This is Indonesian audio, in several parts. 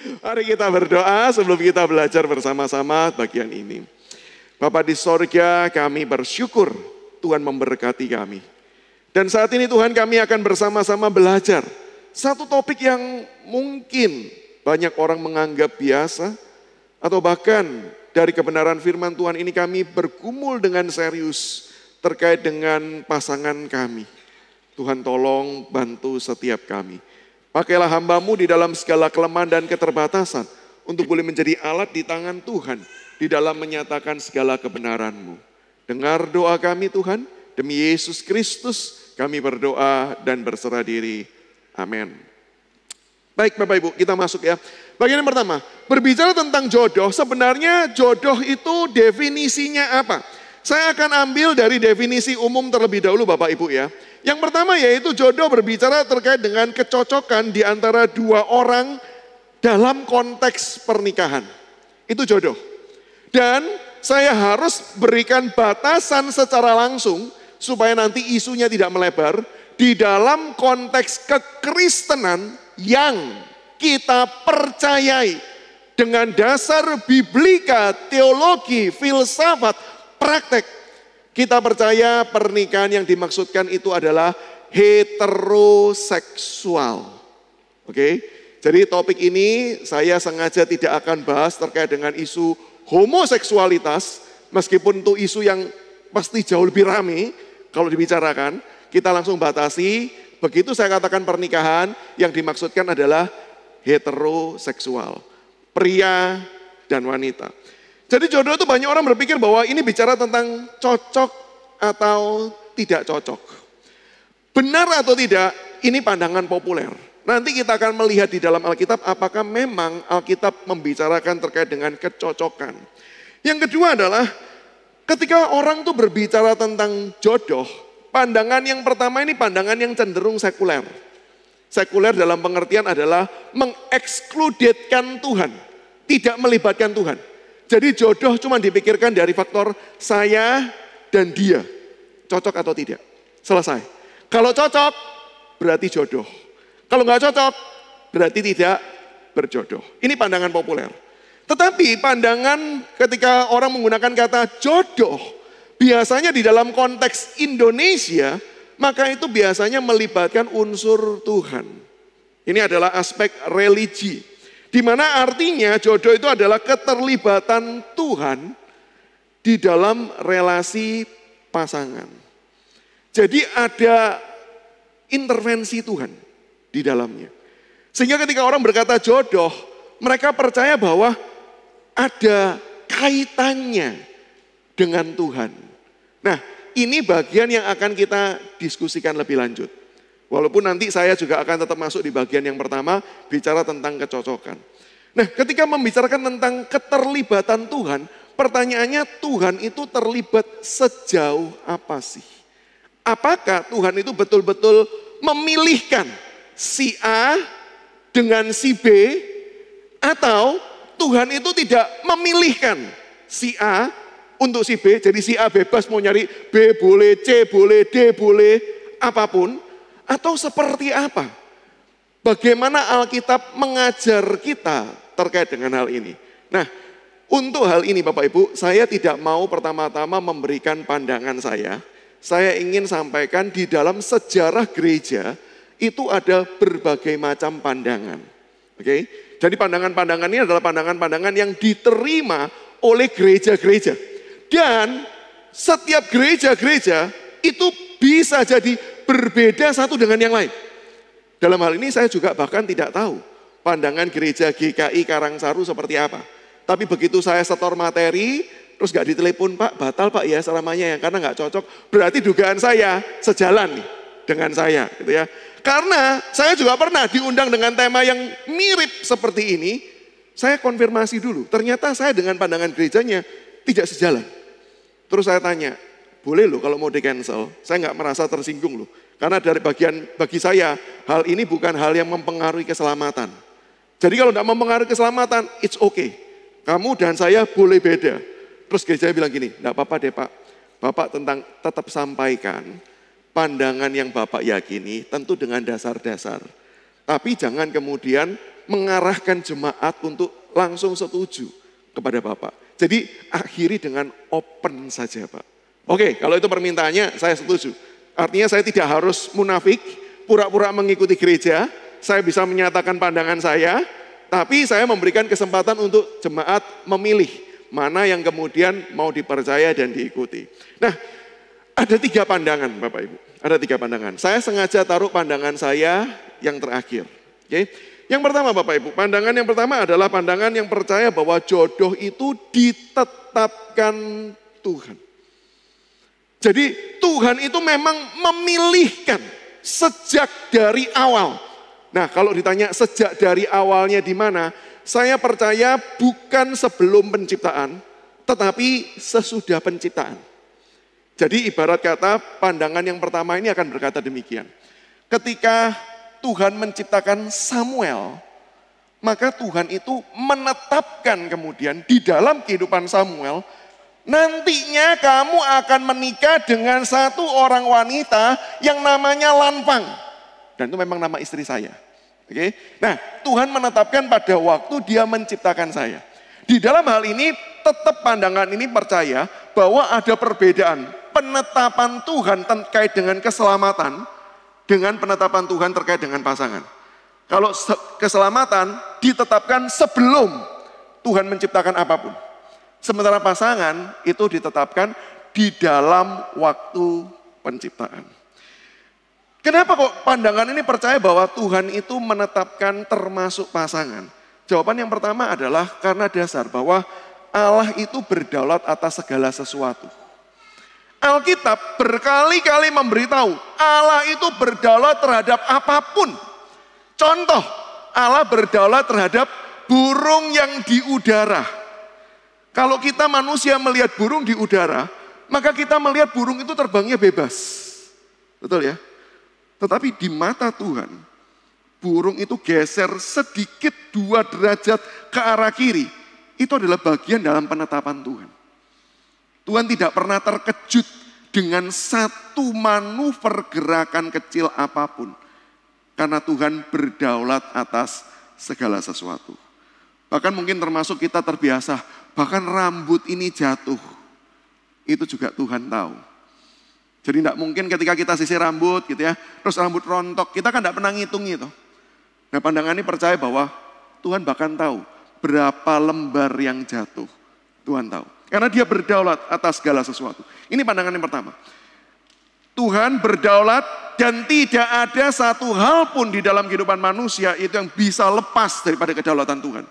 Mari kita berdoa sebelum kita belajar bersama-sama bagian ini. Bapak di sorga kami bersyukur Tuhan memberkati kami. Dan saat ini Tuhan kami akan bersama-sama belajar satu topik yang mungkin banyak orang menganggap biasa atau bahkan dari kebenaran firman Tuhan ini kami bergumul dengan serius terkait dengan pasangan kami. Tuhan tolong bantu setiap kami. Pakailah hambamu di dalam segala kelemahan dan keterbatasan untuk boleh menjadi alat di tangan Tuhan di dalam menyatakan segala kebenaranmu. Dengar doa kami Tuhan, demi Yesus Kristus kami berdoa dan berserah diri. Amin. Baik Bapak Ibu, kita masuk ya. Bagian yang pertama, berbicara tentang jodoh, sebenarnya jodoh itu definisinya apa? Saya akan ambil dari definisi umum terlebih dahulu Bapak Ibu ya. Yang pertama yaitu jodoh berbicara terkait dengan kecocokan di antara dua orang dalam konteks pernikahan. Itu jodoh. Dan saya harus berikan batasan secara langsung supaya nanti isunya tidak melebar di dalam konteks kekristenan yang kita percayai dengan dasar biblika, teologi, filsafat, praktek kita percaya pernikahan yang dimaksudkan itu adalah heteroseksual. Oke, jadi topik ini saya sengaja tidak akan bahas terkait dengan isu homoseksualitas, meskipun itu isu yang pasti jauh lebih ramai kalau dibicarakan. Kita langsung batasi, begitu saya katakan pernikahan yang dimaksudkan adalah heteroseksual. Pria dan wanita. Jadi jodoh itu banyak orang berpikir bahwa ini bicara tentang cocok atau tidak cocok. Benar atau tidak, ini pandangan populer. Nanti kita akan melihat di dalam Alkitab apakah memang Alkitab membicarakan terkait dengan kecocokan. Yang kedua adalah ketika orang tuh berbicara tentang jodoh, pandangan yang pertama ini pandangan yang cenderung sekuler. Sekuler dalam pengertian adalah mengekskludetkan Tuhan, tidak melibatkan Tuhan. Jadi jodoh cuma dipikirkan dari faktor saya dan dia. Cocok atau tidak. Selesai. Kalau cocok berarti jodoh. Kalau nggak cocok berarti tidak berjodoh. Ini pandangan populer. Tetapi pandangan ketika orang menggunakan kata jodoh, biasanya di dalam konteks Indonesia, maka itu biasanya melibatkan unsur Tuhan. Ini adalah aspek religi. Di mana artinya jodoh itu adalah keterlibatan Tuhan di dalam relasi pasangan. Jadi ada intervensi Tuhan di dalamnya. Sehingga ketika orang berkata jodoh, mereka percaya bahwa ada kaitannya dengan Tuhan. Nah, ini bagian yang akan kita diskusikan lebih lanjut. Walaupun nanti saya juga akan tetap masuk di bagian yang pertama, bicara tentang kecocokan. Nah ketika membicarakan tentang keterlibatan Tuhan, pertanyaannya Tuhan itu terlibat sejauh apa sih? Apakah Tuhan itu betul-betul memilihkan si A dengan si B, atau Tuhan itu tidak memilihkan si A untuk si B, jadi si A bebas mau nyari B boleh, C boleh, D boleh, apa pun, atau seperti apa? Bagaimana Alkitab mengajar kita terkait dengan hal ini? Nah, untuk hal ini Bapak Ibu, saya tidak mau pertama-tama memberikan pandangan saya. Saya ingin sampaikan di dalam sejarah gereja itu ada berbagai macam pandangan. Oke, jadi pandangan-pandangan ini adalah pandangan-pandangan yang diterima oleh gereja-gereja. Dan setiap gereja-gereja itu bisa jadi berbeda satu dengan yang lain. Dalam hal ini saya juga bahkan tidak tahu pandangan gereja GKI Karangsaru seperti apa. Tapi begitu saya setor materi, terus gak ditelepon Pak, batal Pak ya selamanya ya, karena gak cocok. Berarti dugaan saya sejalan nih dengan saya gitu ya. Karena saya juga pernah diundang dengan tema yang mirip seperti ini, saya konfirmasi dulu. Ternyata saya dengan pandangan gerejanya tidak sejalan. Terus saya tanya, boleh loh kalau mau di cancel. Saya nggak merasa tersinggung loh. Karena dari bagian bagi saya hal ini bukan hal yang mempengaruhi keselamatan. Jadi kalau tidak mempengaruhi keselamatan, it's okay. Kamu dan saya boleh beda. Terus gereja bilang gini, tidak apa-apa deh Pak. Bapak tentang tetap sampaikan pandangan yang Bapak yakini tentu dengan dasar-dasar. Tapi jangan kemudian mengarahkan jemaat untuk langsung setuju kepada Bapak. Jadi akhiri dengan open saja Pak. Oke, kalau itu permintaannya saya setuju. Artinya saya tidak harus munafik, pura-pura mengikuti gereja, saya bisa menyatakan pandangan saya, tapi saya memberikan kesempatan untuk jemaat memilih mana yang kemudian mau dipercaya dan diikuti. Nah, ada tiga pandangan Bapak Ibu. Ada tiga pandangan. Saya sengaja taruh pandangan saya yang terakhir. Oke. Yang pertama Bapak Ibu, pandangan yang pertama adalah pandangan yang percaya bahwa jodoh itu ditetapkan Tuhan. Jadi Tuhan itu memang memilihkan sejak dari awal. Nah kalau ditanya sejak dari awalnya di mana, saya percaya bukan sebelum penciptaan, tetapi sesudah penciptaan. Jadi ibarat kata pandangan yang pertama ini akan berkata demikian. Ketika Tuhan menciptakan Samuel, maka Tuhan itu menetapkan kemudian di dalam kehidupan Samuel Nantinya kamu akan menikah dengan satu orang wanita yang namanya Lanpang. Dan itu memang nama istri saya. Oke. Nah, Tuhan menetapkan pada waktu dia menciptakan saya. Di dalam hal ini tetap pandangan ini percaya bahwa ada perbedaan penetapan Tuhan terkait dengan keselamatan dengan penetapan Tuhan terkait dengan pasangan. Kalau keselamatan ditetapkan sebelum Tuhan menciptakan apa pun. Sementara pasangan itu ditetapkan di dalam waktu penciptaan. Kenapa kok pandangan ini percaya bahwa Tuhan itu menetapkan termasuk pasangan? Jawaban yang pertama adalah karena dasar bahwa Allah itu berdaulat atas segala sesuatu. Alkitab berkali-kali memberitahu Allah itu berdaulat terhadap apa pun. Contoh, Allah berdaulat terhadap burung yang di udara. Kalau kita manusia melihat burung di udara, maka kita melihat burung itu terbangnya bebas. Betul ya? Tetapi di mata Tuhan, burung itu geser sedikit dua derajat ke arah kiri. Itu adalah bagian dalam penetapan Tuhan. Tuhan tidak pernah terkejut dengan satu manuver gerakan kecil apa pun. Karena Tuhan berdaulat atas segala sesuatu. Bahkan mungkin termasuk kita terbiasa, bahkan rambut ini jatuh. Itu juga Tuhan tahu. Jadi tidak mungkin ketika kita sisir rambut gitu ya, terus rambut rontok, kita kan tidak pernah ngitung itu. Nah pandangan ini percaya bahwa Tuhan bahkan tahu berapa lembar yang jatuh. Tuhan tahu. Karena dia berdaulat atas segala sesuatu. Ini pandangan yang pertama. Tuhan berdaulat dan tidak ada satu hal pun di dalam kehidupan manusia itu yang bisa lepas daripada kedaulatan Tuhan.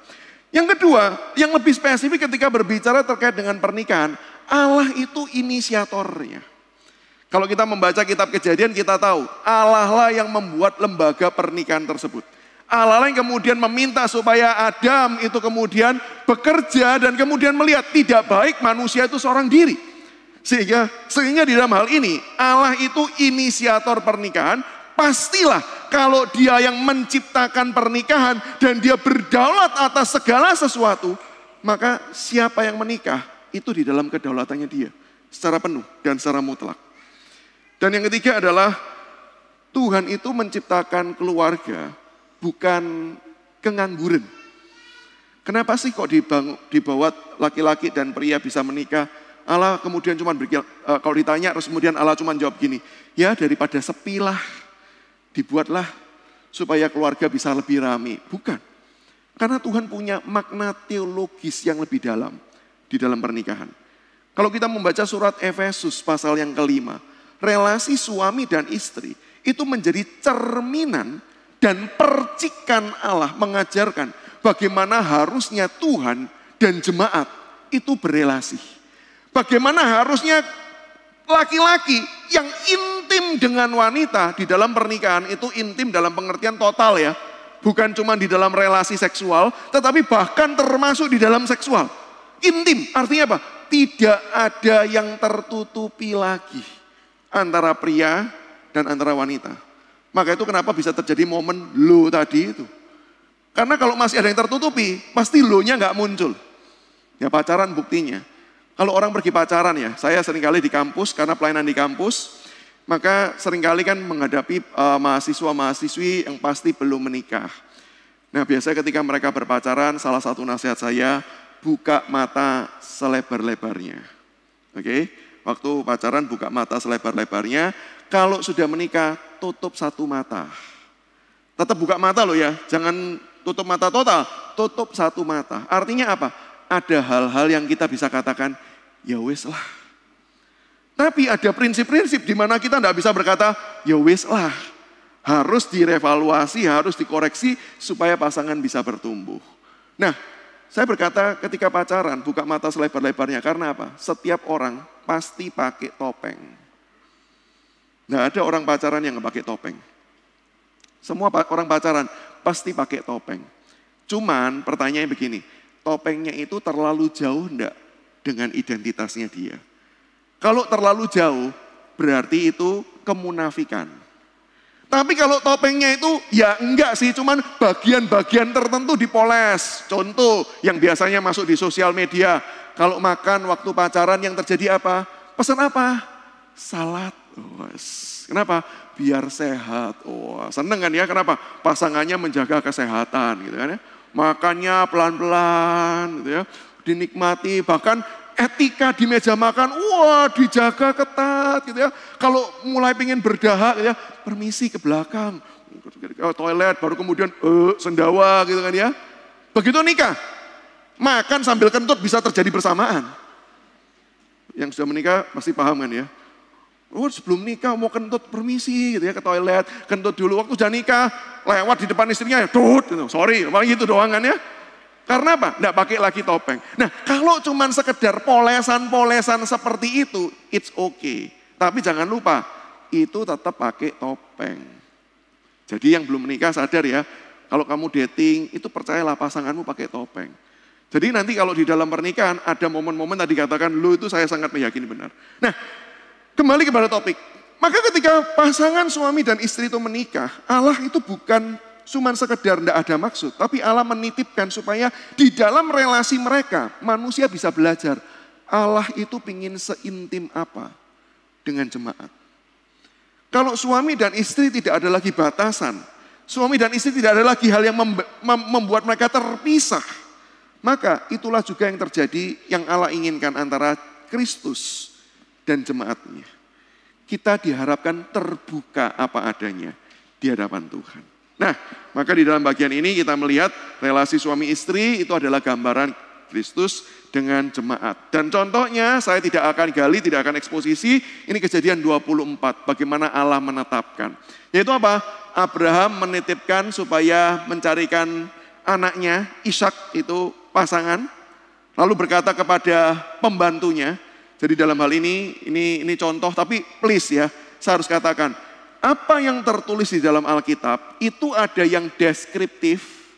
Yang kedua, yang lebih spesifik ketika berbicara terkait dengan pernikahan, Allah itu inisiatornya. Kalau kita membaca kitab kejadian kita tahu Allah lah yang membuat lembaga pernikahan tersebut. Allah lah yang kemudian meminta supaya Adam itu kemudian bekerja dan kemudian melihat tidak baik manusia itu seorang diri. Sehingga sehingga di dalam hal ini Allah itu inisiator pernikahan pastilah kalau dia yang menciptakan pernikahan dan dia berdaulat atas segala sesuatu, maka siapa yang menikah itu di dalam kedaulatannya dia secara penuh dan secara mutlak. Dan yang ketiga adalah Tuhan itu menciptakan keluarga bukan kengangguran. Kenapa sih kok dibawa laki-laki dan pria bisa menikah? Allah kemudian cuma eh, kalau ditanya terus kemudian Allah cuma jawab gini, ya daripada sepilah dibuatlah supaya keluarga bisa lebih ramai. Bukan. Karena Tuhan punya makna teologis yang lebih dalam di dalam pernikahan. Kalau kita membaca surat Efesus pasal yang kelima, relasi suami dan istri itu menjadi cerminan dan percikan Allah mengajarkan bagaimana harusnya Tuhan dan jemaat itu berelasi. Bagaimana harusnya laki-laki yang intim dengan wanita di dalam pernikahan itu intim dalam pengertian total ya. Bukan cuma di dalam relasi seksual, tetapi bahkan termasuk di dalam seksual. Intim, artinya apa? Tidak ada yang tertutupi lagi antara pria dan antara wanita. Maka itu kenapa bisa terjadi momen lo tadi itu. Karena kalau masih ada yang tertutupi, pasti lo-nya nggak muncul. Ya pacaran buktinya. Kalau orang pergi pacaran ya, saya sering kali di kampus karena pelayanan di kampus, maka sering kali kan menghadapi uh, mahasiswa-mahasiswi yang pasti belum menikah. Nah biasanya ketika mereka berpacaran, salah satu nasihat saya, buka mata selebar-lebarnya. Oke, okay? waktu pacaran buka mata selebar-lebarnya, kalau sudah menikah, tutup satu mata. Tetap buka mata loh ya, jangan tutup mata total, tutup satu mata. Artinya apa? Ada hal-hal yang kita bisa katakan, ya wis lah, tapi ada prinsip-prinsip di mana kita tidak bisa berkata, ya wis lah. Harus direvaluasi, harus dikoreksi supaya pasangan bisa bertumbuh. Nah, saya berkata ketika pacaran, buka mata selebar-lebarnya. Karena apa? Setiap orang pasti pakai topeng. Nah, ada orang pacaran yang nggak pakai topeng. Semua orang pacaran pasti pakai topeng. Cuman pertanyaannya begini, topengnya itu terlalu jauh enggak dengan identitasnya dia? Kalau terlalu jauh, berarti itu kemunafikan. Tapi kalau topengnya itu ya enggak sih, cuman bagian-bagian tertentu dipoles. Contoh yang biasanya masuk di sosial media, kalau makan waktu pacaran yang terjadi apa? Pesan apa? Salad. Oh, kenapa? Biar sehat. Oh, seneng kan ya, kenapa? Pasangannya menjaga kesehatan gitu kan ya. Makannya pelan-pelan gitu ya. Dinikmati, bahkan etika di meja makan, wah dijaga ketat gitu ya. Kalau mulai pengen berdahak gitu ya, permisi ke belakang, ke toilet, baru kemudian uh, sendawa gitu kan ya. Begitu nikah, makan sambil kentut bisa terjadi bersamaan. Yang sudah menikah pasti paham kan ya. Oh sebelum nikah mau kentut permisi gitu ya ke toilet, kentut dulu. Waktu sudah nikah, lewat di depan istrinya, tut, gitu. sorry, gitu doang kan ya. Karena apa? Tidak pakai lagi topeng. Nah kalau cuma sekedar polesan-polesan seperti itu, it's okay. Tapi jangan lupa, itu tetap pakai topeng. Jadi yang belum menikah sadar ya, kalau kamu dating, itu percayalah pasanganmu pakai topeng. Jadi nanti kalau di dalam pernikahan ada momen-momen tadi katakan, lu itu saya sangat meyakini benar. Nah, kembali kepada topik. Maka ketika pasangan suami dan istri itu menikah, Allah itu bukan cuma sekedar tidak ada maksud, tapi Allah menitipkan supaya di dalam relasi mereka manusia bisa belajar Allah itu pingin seintim apa dengan jemaat. Kalau suami dan istri tidak ada lagi batasan, suami dan istri tidak ada lagi hal yang membuat mereka terpisah, maka itulah juga yang terjadi yang Allah inginkan antara Kristus dan jemaatnya. Kita diharapkan terbuka apa adanya di hadapan Tuhan. Nah, maka di dalam bagian ini kita melihat relasi suami istri itu adalah gambaran Kristus dengan jemaat. Dan contohnya saya tidak akan gali, tidak akan eksposisi, ini kejadian 24, bagaimana Allah menetapkan. Yaitu apa? Abraham menitipkan supaya mencarikan anaknya, Ishak itu pasangan, lalu berkata kepada pembantunya, jadi dalam hal ini, ini ini contoh, tapi please ya, saya harus katakan, apa yang tertulis di dalam Alkitab itu ada yang deskriptif,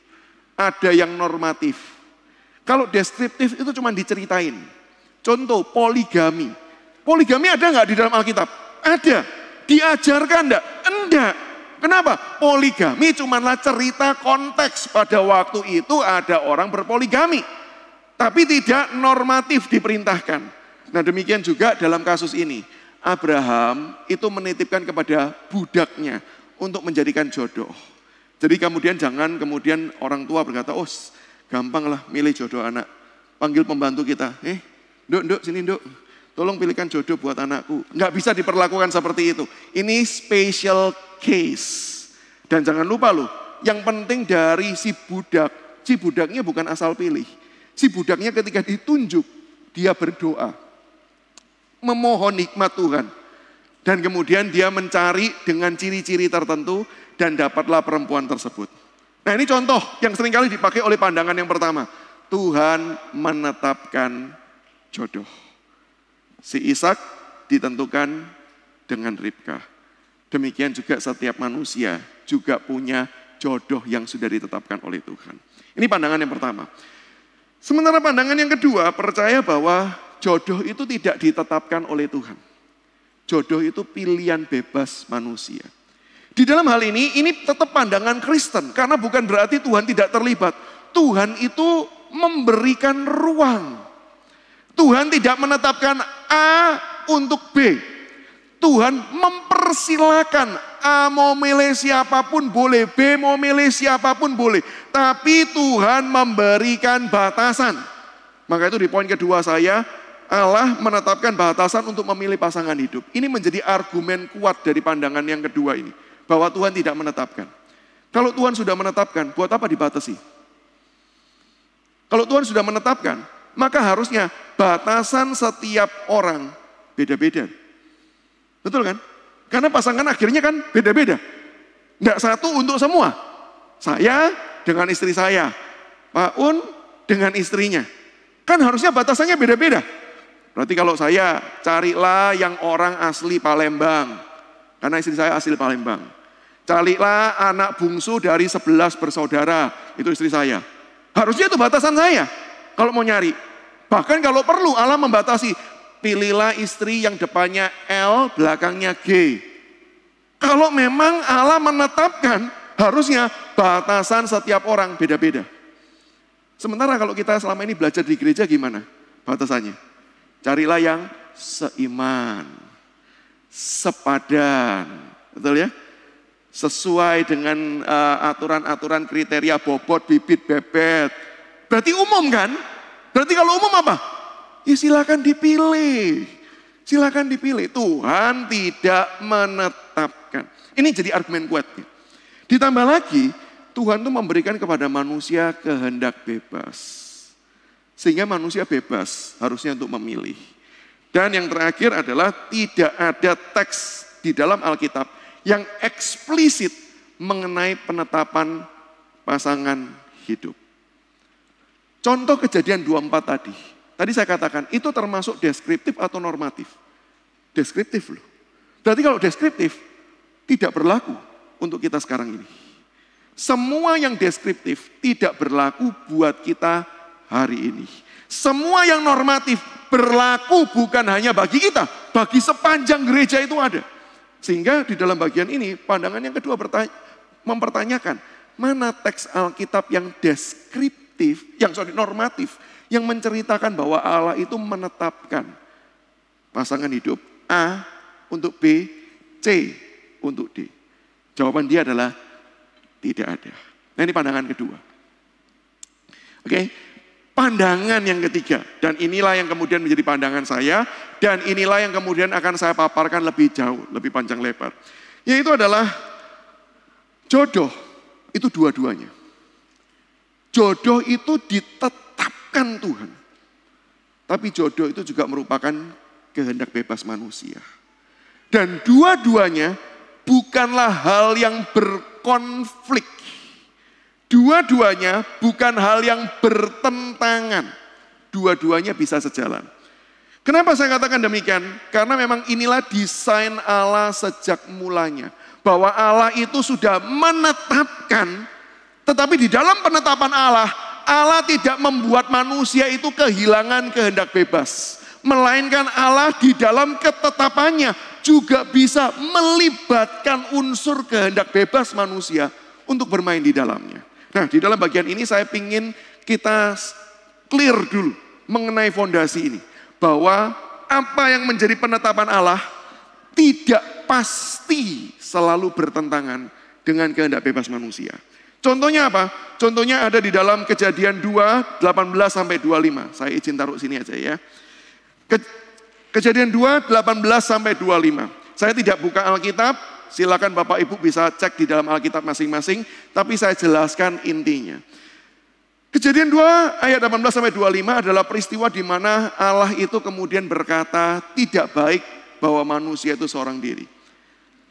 ada yang normatif. Kalau deskriptif itu cuma diceritain. Contoh poligami. Poligami ada nggak di dalam Alkitab? Ada. Diajarkan enggak? Enggak. Kenapa? Poligami cumanlah cerita konteks pada waktu itu ada orang berpoligami. Tapi tidak normatif diperintahkan. Nah demikian juga dalam kasus ini Abraham itu menitipkan kepada budaknya untuk menjadikan jodoh. Jadi kemudian jangan kemudian orang tua berkata, oh gampang lah milih jodoh anak. Panggil pembantu kita, eh duk, duk, sini duk. Tolong pilihkan jodoh buat anakku. Nggak bisa diperlakukan seperti itu. Ini special case. Dan jangan lupa loh, yang penting dari si budak, si budaknya bukan asal pilih. Si budaknya ketika ditunjuk, dia berdoa memohon nikmat Tuhan. Dan kemudian dia mencari dengan ciri-ciri tertentu dan dapatlah perempuan tersebut. Nah ini contoh yang sering kali dipakai oleh pandangan yang pertama. Tuhan menetapkan jodoh. Si Ishak ditentukan dengan Ribka. Demikian juga setiap manusia juga punya jodoh yang sudah ditetapkan oleh Tuhan. Ini pandangan yang pertama. Sementara pandangan yang kedua percaya bahwa jodoh itu tidak ditetapkan oleh Tuhan. Jodoh itu pilihan bebas manusia. Di dalam hal ini, ini tetap pandangan Kristen. Karena bukan berarti Tuhan tidak terlibat. Tuhan itu memberikan ruang. Tuhan tidak menetapkan A untuk B. Tuhan mempersilahkan A mau milih siapa pun boleh, B mau milih siapa pun boleh. Tapi Tuhan memberikan batasan. Maka itu di poin kedua saya, Allah menetapkan batasan untuk memilih pasangan hidup. Ini menjadi argumen kuat dari pandangan yang kedua ini. Bahwa Tuhan tidak menetapkan. Kalau Tuhan sudah menetapkan, buat apa dibatasi? Kalau Tuhan sudah menetapkan, maka harusnya batasan setiap orang beda-beda. Betul kan? Karena pasangan akhirnya kan beda-beda. Enggak satu untuk semua. Saya dengan istri saya. Pak Un dengan istrinya. Kan harusnya batasannya beda-beda. Berarti kalau saya carilah yang orang asli Palembang. Karena istri saya asli Palembang. Carilah anak bungsu dari sebelas bersaudara. Itu istri saya. Harusnya itu batasan saya. Kalau mau nyari. Bahkan kalau perlu Allah membatasi pilihlah istri yang depannya L, belakangnya G. Kalau memang Allah menetapkan, harusnya batasan setiap orang beda-beda. Sementara kalau kita selama ini belajar di gereja gimana batasannya? Carilah yang seiman, sepadan, betul ya? Sesuai dengan uh, aturan-aturan kriteria bobot, bibit, bebet. Berarti umum kan? Berarti kalau umum apa? Ya silakan dipilih. Silakan dipilih. Tuhan tidak menetapkan. Ini jadi argumen kuatnya. Ditambah lagi, Tuhan itu memberikan kepada manusia kehendak bebas. Sehingga manusia bebas harusnya untuk memilih. Dan yang terakhir adalah tidak ada teks di dalam Alkitab yang eksplisit mengenai penetapan pasangan hidup. Contoh kejadian 24 tadi. Tadi saya katakan, itu termasuk deskriptif atau normatif? Deskriptif loh. Berarti kalau deskriptif, tidak berlaku untuk kita sekarang ini. Semua yang deskriptif tidak berlaku buat kita hari ini. Semua yang normatif berlaku bukan hanya bagi kita, bagi sepanjang gereja itu ada. Sehingga di dalam bagian ini, pandangan yang kedua mempertanyakan, mana teks Alkitab yang deskriptif, yang sorry, normatif, yang menceritakan bahwa Allah itu menetapkan pasangan hidup A untuk B, C untuk D. Jawaban dia adalah tidak ada. Nah ini pandangan kedua. Oke, pandangan yang ketiga dan inilah yang kemudian menjadi pandangan saya dan inilah yang kemudian akan saya paparkan lebih jauh, lebih panjang lebar. Yaitu adalah jodoh itu dua-duanya. Jodoh itu ditetapkan Tuhan. Tapi jodoh itu juga merupakan kehendak bebas manusia. Dan dua-duanya bukanlah hal yang berkonflik. Dua-duanya bukan hal yang bertentangan. Dua-duanya bisa sejalan. Kenapa saya katakan demikian? Karena memang inilah desain Allah sejak mulanya. Bahwa Allah itu sudah menetapkan, tetapi di dalam penetapan Allah, Allah tidak membuat manusia itu kehilangan kehendak bebas. Melainkan Allah di dalam ketetapannya juga bisa melibatkan unsur kehendak bebas manusia untuk bermain di dalamnya. Nah di dalam bagian ini saya ingin kita clear dulu mengenai fondasi ini. Bahwa apa yang menjadi penetapan Allah tidak pasti selalu bertentangan dengan kehendak bebas manusia. Contohnya apa? Contohnya ada di dalam kejadian 2, 18 sampai 25. Saya izin taruh sini aja ya. Ke, kejadian 2, 18 sampai 25. Saya tidak buka Alkitab, silakan Bapak Ibu bisa cek di dalam Alkitab masing-masing, tapi saya jelaskan intinya. Kejadian 2 ayat 18 sampai 25 adalah peristiwa di mana Allah itu kemudian berkata tidak baik bahwa manusia itu seorang diri.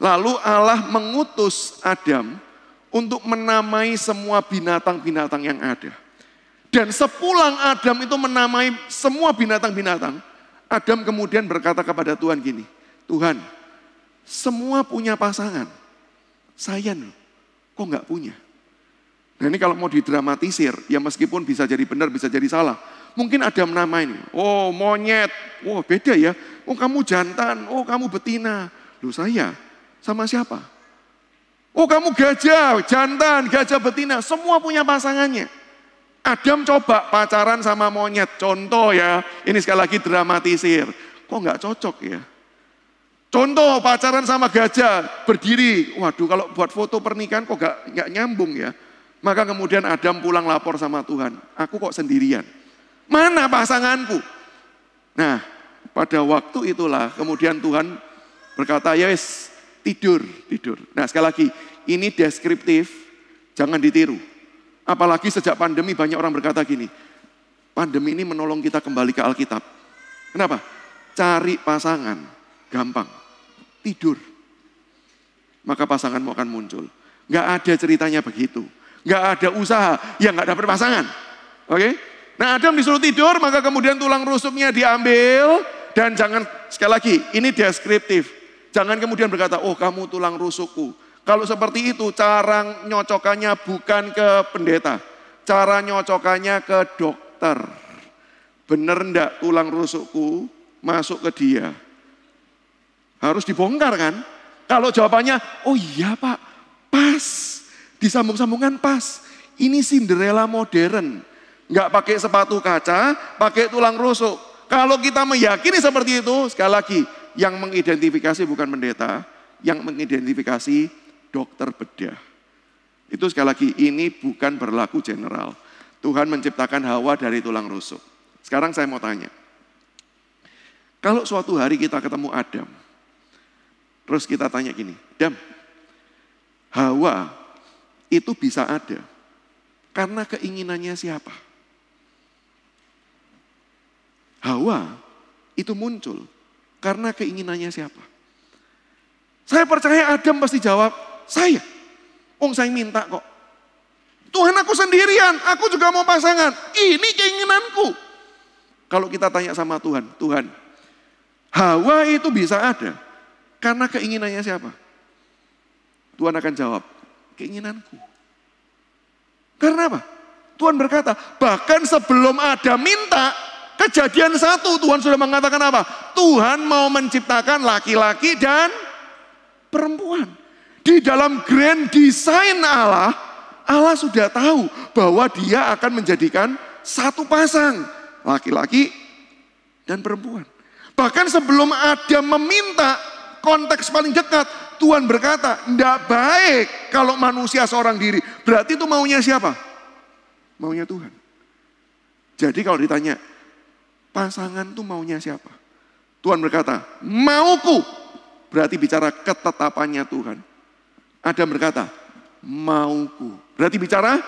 Lalu Allah mengutus Adam untuk menamai semua binatang-binatang yang ada. Dan sepulang Adam itu menamai semua binatang-binatang, Adam kemudian berkata kepada Tuhan gini, Tuhan, semua punya pasangan, saya kok nggak punya? Nah ini kalau mau didramatisir, ya meskipun bisa jadi benar, bisa jadi salah. Mungkin ada nama ini, oh monyet, oh beda ya, oh kamu jantan, oh kamu betina. Loh saya, sama siapa? Oh kamu gajah, jantan, gajah betina, semua punya pasangannya. Adam coba pacaran sama monyet, contoh ya, ini sekali lagi dramatisir. Kok nggak cocok ya? Contoh pacaran sama gajah, berdiri. Waduh kalau buat foto pernikahan kok gak, gak nyambung ya. Maka kemudian Adam pulang lapor sama Tuhan. Aku kok sendirian. Mana pasanganku? Nah pada waktu itulah kemudian Tuhan berkata, yes tidur, tidur. Nah sekali lagi, ini deskriptif, jangan ditiru. Apalagi sejak pandemi banyak orang berkata gini, pandemi ini menolong kita kembali ke Alkitab. Kenapa? Cari pasangan, gampang tidur. Maka pasanganmu akan muncul. Gak ada ceritanya begitu. Gak ada usaha yang gak dapat pasangan. Oke? Nah Adam disuruh tidur, maka kemudian tulang rusuknya diambil. Dan jangan, sekali lagi, ini deskriptif. Jangan kemudian berkata, oh kamu tulang rusukku. Kalau seperti itu, cara nyocokannya bukan ke pendeta. Cara nyocokannya ke dokter. Bener ndak tulang rusukku masuk ke dia? Harus dibongkar kan? Kalau jawabannya, oh iya pak, pas. Disambung-sambungan pas. Ini Cinderella modern. Nggak pakai sepatu kaca, pakai tulang rusuk. Kalau kita meyakini seperti itu, sekali lagi, yang mengidentifikasi bukan pendeta, yang mengidentifikasi dokter bedah. Itu sekali lagi, ini bukan berlaku general. Tuhan menciptakan Hawa dari tulang rusuk. Sekarang saya mau tanya, kalau suatu hari kita ketemu Adam, Terus kita tanya gini, Dam, Hawa itu bisa ada karena keinginannya siapa? Hawa itu muncul karena keinginannya siapa? Saya percaya Adam pasti jawab, saya. Oh saya minta kok. Tuhan aku sendirian, aku juga mau pasangan. Ini keinginanku. Kalau kita tanya sama Tuhan, Tuhan, Hawa itu bisa ada karena keinginannya siapa? Tuhan akan jawab, keinginanku. Karena apa? Tuhan berkata, bahkan sebelum ada minta, kejadian satu Tuhan sudah mengatakan apa? Tuhan mau menciptakan laki-laki dan perempuan. Di dalam grand design Allah, Allah sudah tahu bahwa dia akan menjadikan satu pasang, laki-laki dan perempuan. Bahkan sebelum ada meminta, konteks paling dekat, Tuhan berkata, tidak baik kalau manusia seorang diri. Berarti itu maunya siapa? Maunya Tuhan. Jadi kalau ditanya, pasangan itu maunya siapa? Tuhan berkata, mauku. Berarti bicara ketetapannya Tuhan. Adam berkata, mauku. Berarti bicara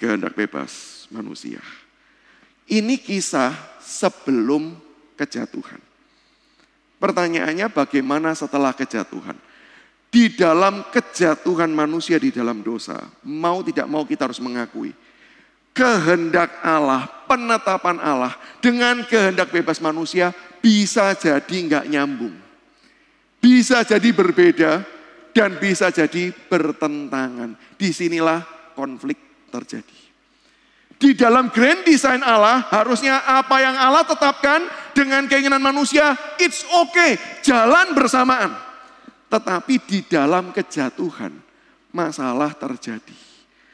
kehendak bebas manusia. Ini kisah sebelum kejatuhan. Pertanyaannya bagaimana setelah kejatuhan? Di dalam kejatuhan manusia di dalam dosa, mau tidak mau kita harus mengakui. Kehendak Allah, penetapan Allah dengan kehendak bebas manusia bisa jadi nggak nyambung. Bisa jadi berbeda dan bisa jadi bertentangan. Di sinilah konflik terjadi. Di dalam grand design Allah, harusnya apa yang Allah tetapkan dengan keinginan manusia, it's okay, jalan bersamaan. Tetapi di dalam kejatuhan, masalah terjadi.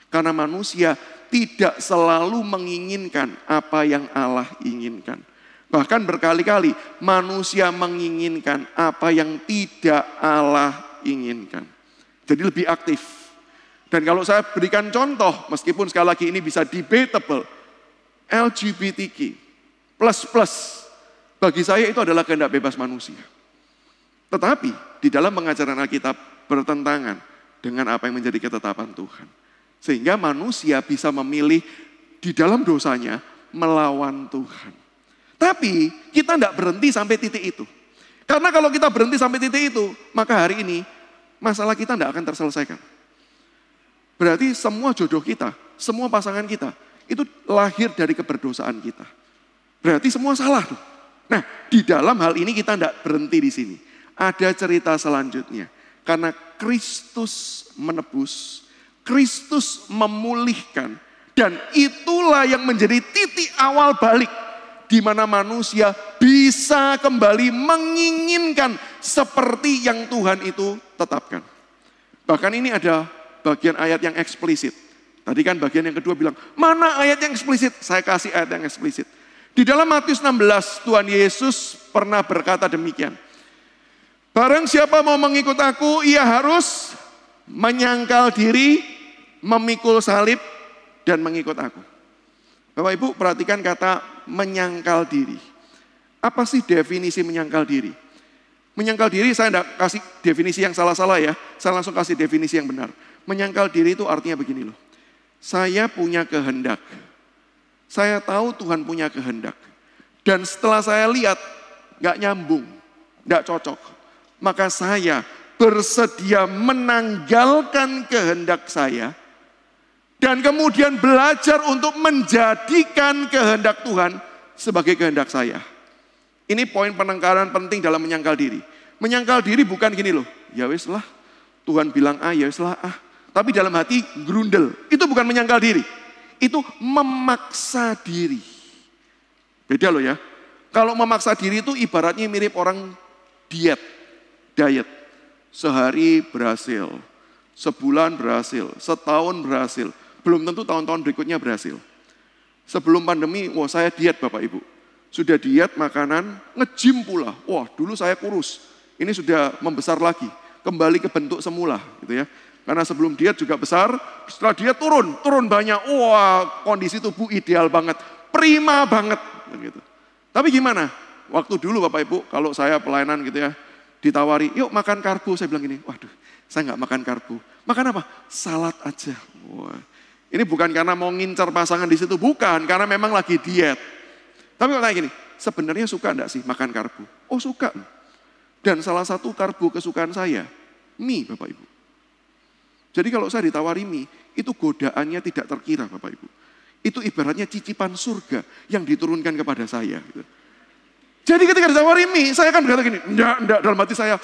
Karena manusia tidak selalu menginginkan apa yang Allah inginkan. Bahkan berkali-kali manusia menginginkan apa yang tidak Allah inginkan. Jadi lebih aktif dan kalau saya berikan contoh, meskipun sekali lagi ini bisa debatable, LGBTQ plus plus bagi saya itu adalah kehendak bebas manusia. Tetapi di dalam pengajaran Alkitab bertentangan dengan apa yang menjadi ketetapan Tuhan. Sehingga manusia bisa memilih di dalam dosanya melawan Tuhan. Tapi kita tidak berhenti sampai titik itu. Karena kalau kita berhenti sampai titik itu, maka hari ini masalah kita tidak akan terselesaikan. Berarti semua jodoh kita, semua pasangan kita, itu lahir dari keberdosaan kita. Berarti semua salah tuh. Nah, di dalam hal ini kita tidak berhenti di sini. Ada cerita selanjutnya. Karena Kristus menebus, Kristus memulihkan, dan itulah yang menjadi titik awal balik di mana manusia bisa kembali menginginkan seperti yang Tuhan itu tetapkan. Bahkan ini ada bagian ayat yang eksplisit. Tadi kan bagian yang kedua bilang, mana ayat yang eksplisit? Saya kasih ayat yang eksplisit. Di dalam Matius 16, Tuhan Yesus pernah berkata demikian. Barang siapa mau mengikut aku, ia harus menyangkal diri, memikul salib, dan mengikut aku. Bapak Ibu perhatikan kata menyangkal diri. Apa sih definisi menyangkal diri? Menyangkal diri saya tidak kasih definisi yang salah-salah ya. Saya langsung kasih definisi yang benar. Menyangkal diri itu artinya begini loh. Saya punya kehendak. Saya tahu Tuhan punya kehendak. Dan setelah saya lihat, nggak nyambung, nggak cocok. Maka saya bersedia menanggalkan kehendak saya dan kemudian belajar untuk menjadikan kehendak Tuhan sebagai kehendak saya. Ini poin penengkaran penting dalam menyangkal diri. Menyangkal diri bukan gini loh, ya wis lah, Tuhan bilang ah ya wis lah ah. Tapi dalam hati grundel, itu bukan menyangkal diri. Itu memaksa diri. Beda loh ya. Kalau memaksa diri itu ibaratnya mirip orang diet, diet. Sehari berhasil, sebulan berhasil, setahun berhasil. Belum tentu tahun-tahun berikutnya berhasil. Sebelum pandemi, wah saya diet Bapak Ibu sudah diet makanan, ngejim pula. Wah, dulu saya kurus. Ini sudah membesar lagi, kembali ke bentuk semula, gitu ya. Karena sebelum diet juga besar, setelah diet turun, turun banyak. Wah, kondisi tubuh ideal banget, prima banget, gitu. Tapi gimana? Waktu dulu Bapak Ibu, kalau saya pelayanan gitu ya, ditawari, yuk makan karbo. Saya bilang gini, waduh, saya nggak makan karbo. Makan apa? Salad aja. Wah. Ini bukan karena mau ngincar pasangan di situ, bukan, karena memang lagi diet. Tapi kalau tanya gini, sebenarnya suka enggak sih makan karbo? Oh suka. Dan salah satu karbo kesukaan saya, mie Bapak Ibu. Jadi kalau saya ditawari mie, itu godaannya tidak terkira Bapak Ibu. Itu ibaratnya cicipan surga yang diturunkan kepada saya. Gitu. Jadi ketika ditawari mie, saya akan berkata gini, enggak, enggak, dalam hati saya,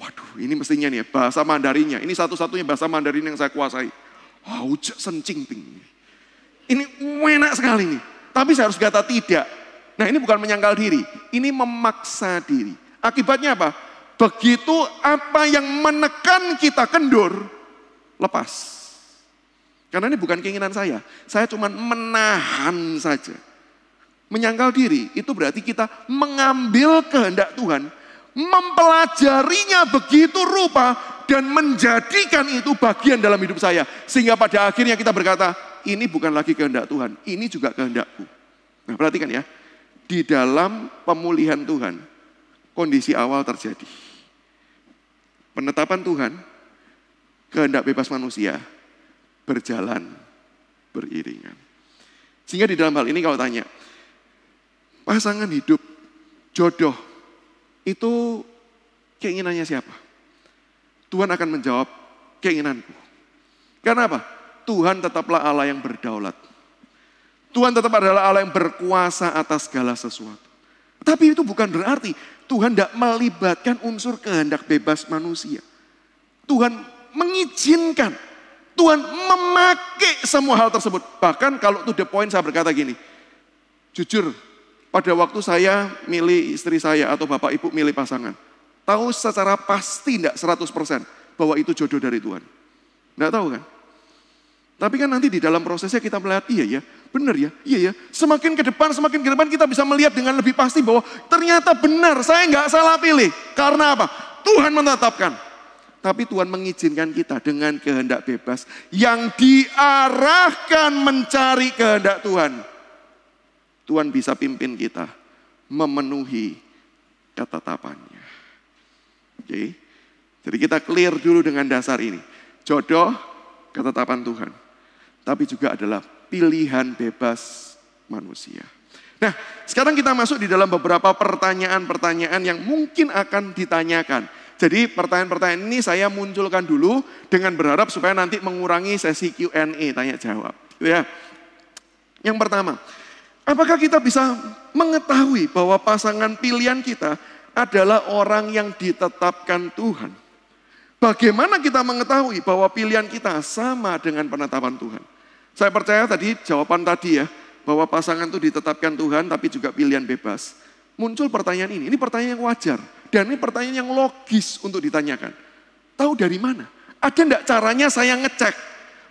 waduh ini mestinya nih ya, bahasa Mandarinnya. Ini satu-satunya bahasa Mandarin yang saya kuasai. Wow, sencing ting. Ini enak sekali nih. Tapi saya harus kata tidak. Nah ini bukan menyangkal diri, ini memaksa diri. Akibatnya apa? Begitu apa yang menekan kita kendur, lepas. Karena ini bukan keinginan saya, saya cuma menahan saja. Menyangkal diri itu berarti kita mengambil kehendak Tuhan, mempelajarinya begitu rupa dan menjadikan itu bagian dalam hidup saya. Sehingga pada akhirnya kita berkata, ini bukan lagi kehendak Tuhan, ini juga kehendakku. Nah perhatikan ya, di dalam pemulihan Tuhan, kondisi awal terjadi. Penetapan Tuhan, kehendak bebas manusia, berjalan beriringan. Sehingga di dalam hal ini kalau tanya, pasangan hidup, jodoh, itu keinginannya siapa? Tuhan akan menjawab keinginanku. Karena apa? Tuhan tetaplah Allah yang berdaulat. Tuhan tetap adalah Allah yang berkuasa atas segala sesuatu. Tapi itu bukan berarti Tuhan tidak melibatkan unsur kehendak bebas manusia. Tuhan mengizinkan, Tuhan memakai semua hal tersebut. Bahkan kalau to the point saya berkata gini, jujur pada waktu saya milih istri saya atau bapak ibu milih pasangan, tahu secara pasti tidak 100% bahwa itu jodoh dari Tuhan. Tidak tahu kan? Tapi kan nanti di dalam prosesnya kita melihat, iya ya, benar ya, iya ya. Semakin ke depan, semakin ke depan kita bisa melihat dengan lebih pasti bahwa ternyata benar, saya nggak salah pilih. Karena apa? Tuhan menetapkan. Tapi Tuhan mengizinkan kita dengan kehendak bebas yang diarahkan mencari kehendak Tuhan. Tuhan bisa pimpin kita memenuhi ketetapannya. Oke. Jadi kita clear dulu dengan dasar ini. Jodoh, ketetapan Tuhan tapi juga adalah pilihan bebas manusia. Nah, sekarang kita masuk di dalam beberapa pertanyaan-pertanyaan yang mungkin akan ditanyakan. Jadi pertanyaan-pertanyaan ini saya munculkan dulu dengan berharap supaya nanti mengurangi sesi Q&A, tanya jawab. Gitu ya. Yang pertama, apakah kita bisa mengetahui bahwa pasangan pilihan kita adalah orang yang ditetapkan Tuhan? Bagaimana kita mengetahui bahwa pilihan kita sama dengan penetapan Tuhan? Saya percaya tadi jawaban tadi ya, bahwa pasangan itu ditetapkan Tuhan tapi juga pilihan bebas. Muncul pertanyaan ini, ini pertanyaan yang wajar. Dan ini pertanyaan yang logis untuk ditanyakan. Tahu dari mana? Ada enggak caranya saya ngecek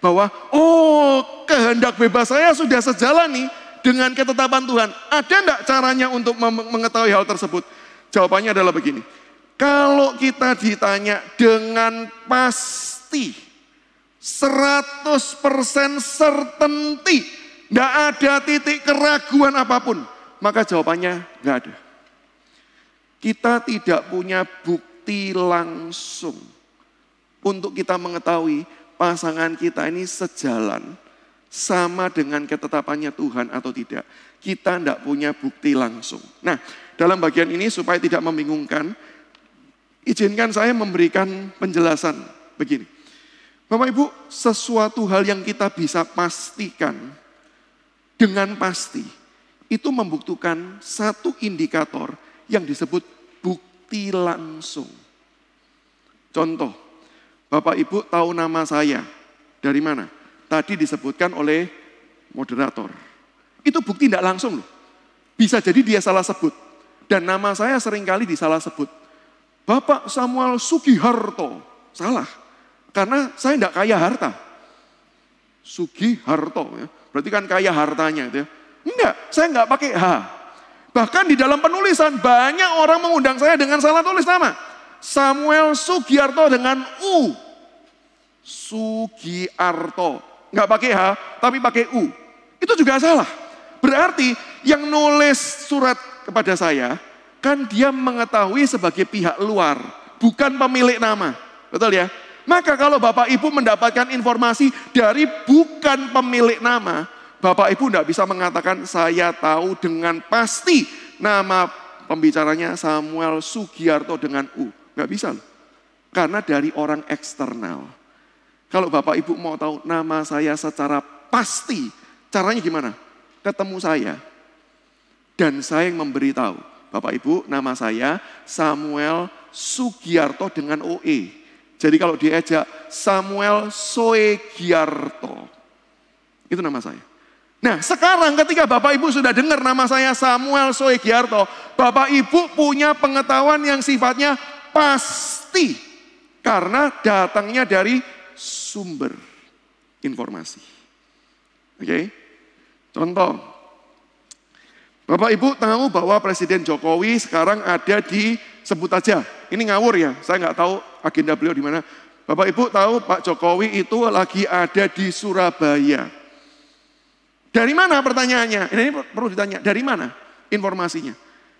bahwa oh kehendak bebas saya sudah sejalan nih dengan ketetapan Tuhan. Ada enggak caranya untuk mengetahui hal tersebut? Jawabannya adalah begini. Kalau kita ditanya dengan pasti, 100% certainty, tidak ada titik keraguan apa pun, maka jawabannya nggak ada. Kita tidak punya bukti langsung untuk kita mengetahui pasangan kita ini sejalan sama dengan ketetapannya Tuhan atau tidak. Kita tidak punya bukti langsung. Nah, dalam bagian ini supaya tidak membingungkan, izinkan saya memberikan penjelasan begini. Bapak Ibu, sesuatu hal yang kita bisa pastikan dengan pasti, itu membutuhkan satu indikator yang disebut bukti langsung. Contoh, Bapak Ibu tahu nama saya dari mana? tadi disebutkan oleh moderator. Itu bukti tidak langsung loh. Bisa jadi dia salah sebut. Dan nama saya sering kali disalah sebut. Bapak Samuel Sugiharto. Salah. Karena saya tidak kaya harta. Sugiharto. Ya. Berarti kan kaya hartanya. Gitu ya. Enggak, saya enggak pakai H. Bahkan di dalam penulisan banyak orang mengundang saya dengan salah tulis nama. Samuel Sugiarto dengan U. Sugiarto nggak pakai H, tapi pakai U. Itu juga salah. Berarti yang nulis surat kepada saya, kan dia mengetahui sebagai pihak luar, bukan pemilik nama. Betul ya? Maka kalau Bapak Ibu mendapatkan informasi dari bukan pemilik nama, Bapak Ibu tidak bisa mengatakan saya tahu dengan pasti nama pembicaranya Samuel Sugiarto dengan U. Nggak bisa loh. Karena dari orang eksternal. Kalau Bapak Ibu mau tahu nama saya secara pasti, caranya gimana? Ketemu saya. Dan saya yang memberitahu. Bapak Ibu, nama saya Samuel Sugiarto dengan OE. Jadi kalau diajak Samuel Soegiarto. Itu nama saya. Nah sekarang ketika Bapak Ibu sudah dengar nama saya Samuel Soegiarto. Bapak Ibu punya pengetahuan yang sifatnya pasti. Karena datangnya dari sumber informasi. Oke, okay? contoh. Bapak Ibu tahu bahwa Presiden Jokowi sekarang ada di sebut aja. Ini ngawur ya, saya nggak tahu agenda beliau di mana. Bapak Ibu tahu Pak Jokowi itu lagi ada di Surabaya. Dari mana pertanyaannya? Ini perlu ditanya, dari mana informasinya?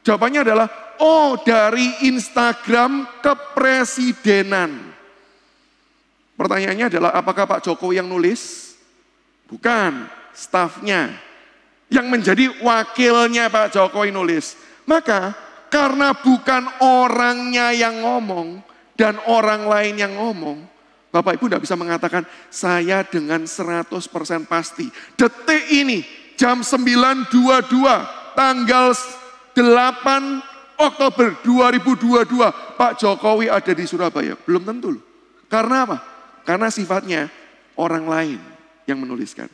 Jawabannya adalah, oh dari Instagram kepresidenan. Pertanyaannya adalah apakah Pak Jokowi yang nulis? Bukan, stafnya. Yang menjadi wakilnya Pak Jokowi nulis. Maka karena bukan orangnya yang ngomong dan orang lain yang ngomong, Bapak Ibu tidak bisa mengatakan saya dengan 100% pasti. Detik ini jam 9.22 tanggal 8 Oktober 2022 Pak Jokowi ada di Surabaya. Belum tentu loh. Karena apa? Karena sifatnya orang lain yang menuliskan.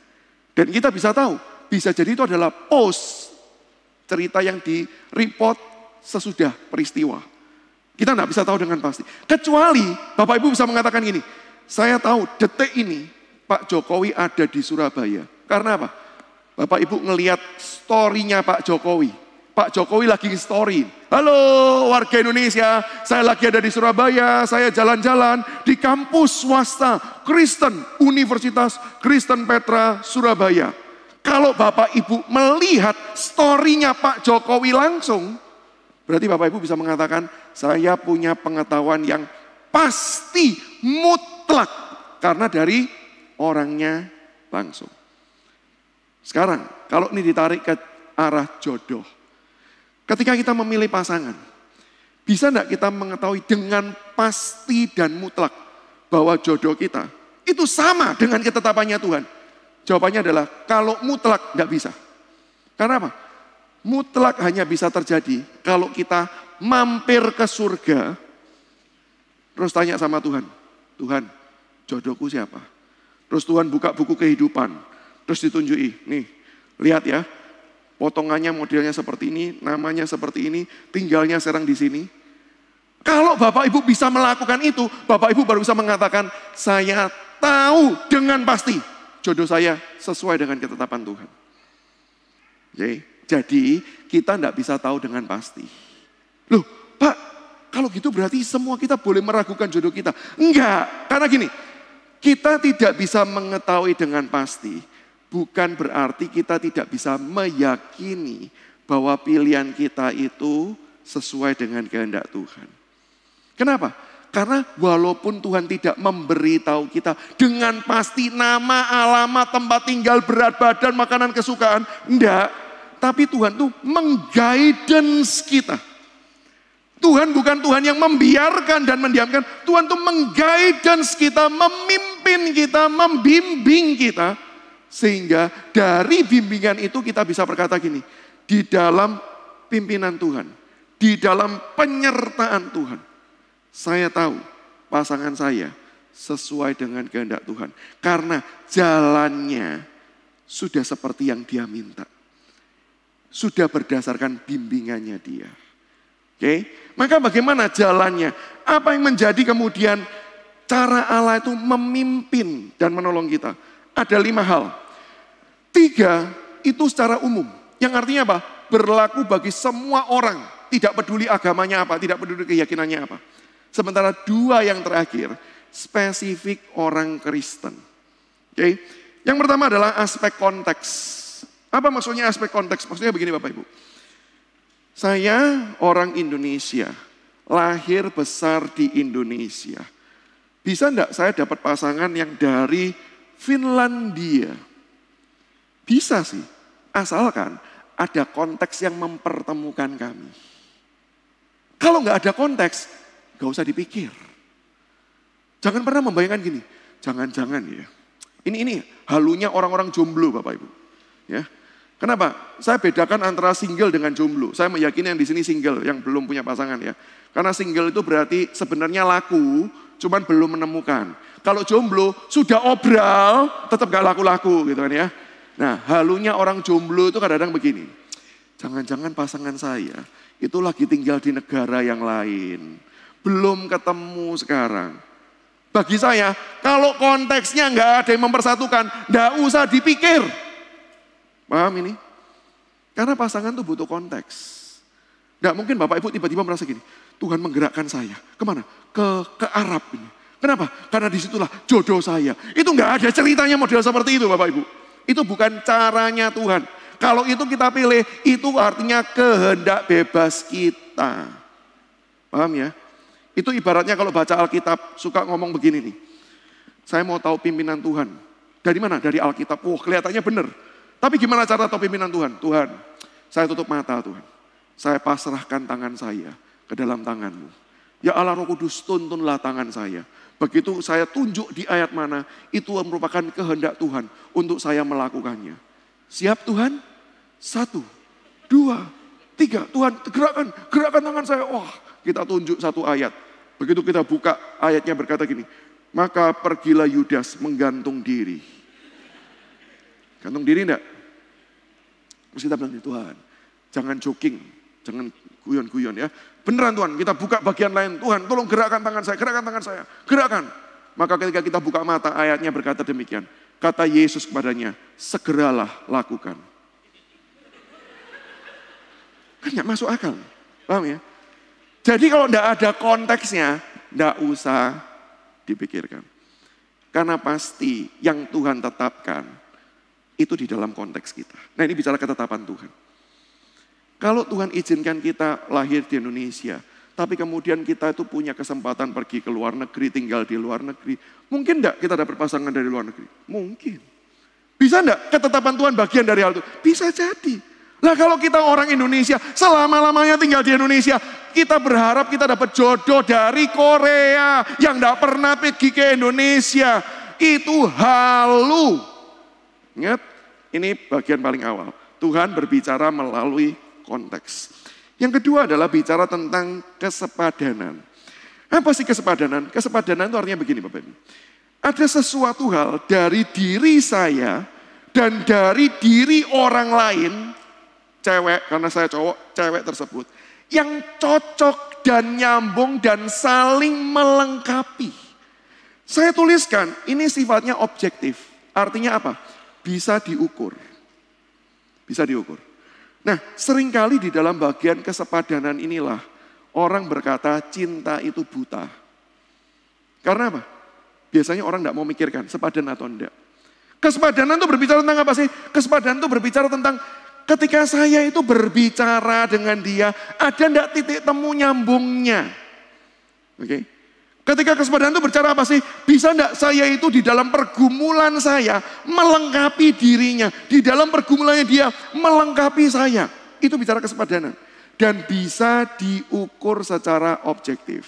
Dan kita bisa tahu, bisa jadi itu adalah post cerita yang di report sesudah peristiwa. Kita tidak bisa tahu dengan pasti. Kecuali Bapak Ibu bisa mengatakan gini, saya tahu detik ini Pak Jokowi ada di Surabaya. Karena apa? Bapak Ibu ngelihat story-nya Pak Jokowi Pak Jokowi lagi story. Halo warga Indonesia, saya lagi ada di Surabaya, saya jalan-jalan di kampus swasta Kristen Universitas Kristen Petra Surabaya. Kalau Bapak Ibu melihat story-nya Pak Jokowi langsung, berarti Bapak Ibu bisa mengatakan, saya punya pengetahuan yang pasti mutlak karena dari orangnya langsung. Sekarang, kalau ini ditarik ke arah jodoh, Ketika kita memilih pasangan, bisa enggak kita mengetahui dengan pasti dan mutlak bahwa jodoh kita itu sama dengan ketetapannya Tuhan? Jawabannya adalah kalau mutlak enggak bisa. Karena apa? Mutlak hanya bisa terjadi kalau kita mampir ke surga, terus tanya sama Tuhan, Tuhan jodohku siapa? Terus Tuhan buka buku kehidupan, terus ditunjuki, nih lihat ya, Potongannya modelnya seperti ini, namanya seperti ini, tinggalnya serang di sini. Kalau Bapak Ibu bisa melakukan itu, Bapak Ibu baru bisa mengatakan, saya tahu dengan pasti jodoh saya sesuai dengan ketetapan Tuhan. Jadi kita tidak bisa tahu dengan pasti. Loh, Pak, kalau gitu berarti semua kita boleh meragukan jodoh kita. Enggak, karena gini, kita tidak bisa mengetahui dengan pasti. Bukan berarti kita tidak bisa meyakini bahwa pilihan kita itu sesuai dengan kehendak Tuhan. Kenapa? Karena walaupun Tuhan tidak memberitahu kita dengan pasti nama, alamat, tempat tinggal, berat badan, makanan kesukaan, enggak. Tapi Tuhan tuh mengguidance kita. Tuhan bukan Tuhan yang membiarkan dan mendiamkan. Tuhan tuh mengguidance kita, memimpin kita, membimbing kita. Sehingga dari bimbingan itu kita bisa berkata gini, di dalam pimpinan Tuhan, di dalam penyertaan Tuhan, saya tahu pasangan saya sesuai dengan kehendak Tuhan. Karena jalannya sudah seperti yang dia minta. Sudah berdasarkan bimbingannya dia. Oke, maka bagaimana jalannya? Apa yang menjadi kemudian cara Allah itu memimpin dan menolong kita? Ada lima hal. Tiga itu secara umum. Yang artinya apa? Berlaku bagi semua orang. Tidak peduli agamanya apa, tidak peduli keyakinannya apa. Sementara dua yang terakhir, spesifik orang Kristen. Oke, Yang pertama adalah aspek konteks. Apa maksudnya aspek konteks? Maksudnya begini Bapak Ibu. Saya orang Indonesia, lahir besar di Indonesia. Bisa enggak saya dapat pasangan yang dari Finlandia? Bisa sih, asalkan ada konteks yang mempertemukan kami. Kalau nggak ada konteks, nggak usah dipikir. Jangan pernah membayangkan gini, jangan-jangan ya. Ini ini halunya orang-orang jomblo Bapak Ibu. Ya. Kenapa? Saya bedakan antara single dengan jomblo. Saya meyakini yang di sini single, yang belum punya pasangan ya. Karena single itu berarti sebenarnya laku, cuman belum menemukan. Kalau jomblo sudah obral, tetap gak laku-laku gitu kan ya. Nah halunya orang jomblo itu kadang-kadang begini. Jangan-jangan pasangan saya itu lagi tinggal di negara yang lain. Belum ketemu sekarang. Bagi saya, kalau konteksnya nggak ada yang mempersatukan, nggak usah dipikir. Paham ini? Karena pasangan itu butuh konteks. Nggak mungkin Bapak Ibu tiba-tiba merasa gini, Tuhan menggerakkan saya. Ke mana? Ke, ke Arab ini. Kenapa? Karena di situlah jodoh saya. Itu nggak ada ceritanya model seperti itu Bapak Ibu. Itu bukan caranya Tuhan. Kalau itu kita pilih, itu artinya kehendak bebas kita. Paham ya? Itu ibaratnya kalau baca Alkitab suka ngomong begini nih. Saya mau tahu pimpinan Tuhan. Dari mana? Dari Alkitab. Wah, kelihatannya benar. Tapi gimana cara tahu pimpinan Tuhan? Tuhan, saya tutup mata Tuhan. Saya pasrahkan tangan saya ke dalam tanganmu. Ya Allah Roh Kudus tuntunlah tangan saya. Begitu saya tunjuk di ayat mana, itu merupakan kehendak Tuhan untuk saya melakukannya. Siap Tuhan? Satu, dua, tiga. Tuhan gerakkan, gerakkan tangan saya. Wah, kita tunjuk satu ayat. Begitu kita buka ayatnya berkata gini, maka pergilah Yudas menggantung diri. Gantung diri enggak? Terus kita bilang, Tuhan, jangan joking, jangan guyon-guyon ya. Beneran Tuhan, kita buka bagian lain. Tuhan, tolong gerakkan tangan saya, gerakkan tangan saya, gerakkan. Maka ketika kita buka mata, ayatnya berkata demikian. Kata Yesus kepadanya, segeralah lakukan. Kan gak masuk akal, paham ya? Jadi kalau tidak ada konteksnya, tidak usah dipikirkan. Karena pasti yang Tuhan tetapkan itu di dalam konteks kita. Nah ini bicara ketetapan Tuhan. Kalau Tuhan izinkan kita lahir di Indonesia, tapi kemudian kita itu punya kesempatan pergi ke luar negeri, tinggal di luar negeri. Mungkin enggak kita dapat pasangan dari luar negeri? Mungkin. Bisa enggak ketetapan Tuhan bagian dari hal itu? Bisa jadi. Lah kalau kita orang Indonesia, selama-lamanya tinggal di Indonesia, kita berharap kita dapat jodoh dari Korea yang tidak pernah pergi ke Indonesia. Itu halu. Ingat, ini bagian paling awal. Tuhan berbicara melalui konteks. Yang kedua adalah bicara tentang kesepadanan. Apa sih kesepadanan? Kesepadanan itu artinya begini Bapak Ibu. Ada sesuatu hal dari diri saya dan dari diri orang lain cewek, karena saya cowok, cewek tersebut. Yang cocok dan nyambung dan saling melengkapi. Saya tuliskan, ini sifatnya objektif. Artinya apa? Bisa diukur. Bisa diukur. Nah, sering kali di dalam bagian kesepadanan inilah orang berkata cinta itu buta. Karena apa? Biasanya orang tidak mau mikirkan sepadan atau enggak. Kesepadanan itu berbicara tentang apa sih? Kesepadanan itu berbicara tentang ketika saya itu berbicara dengan dia, ada enggak titik temu nyambungnya? Oke. Okay? Ketika kesepadanan itu berbicara apa sih? Bisa enggak saya itu di dalam pergumulan saya melengkapi dirinya. Di dalam pergumulannya dia melengkapi saya. Itu bicara kesepadanan. Dan bisa diukur secara objektif.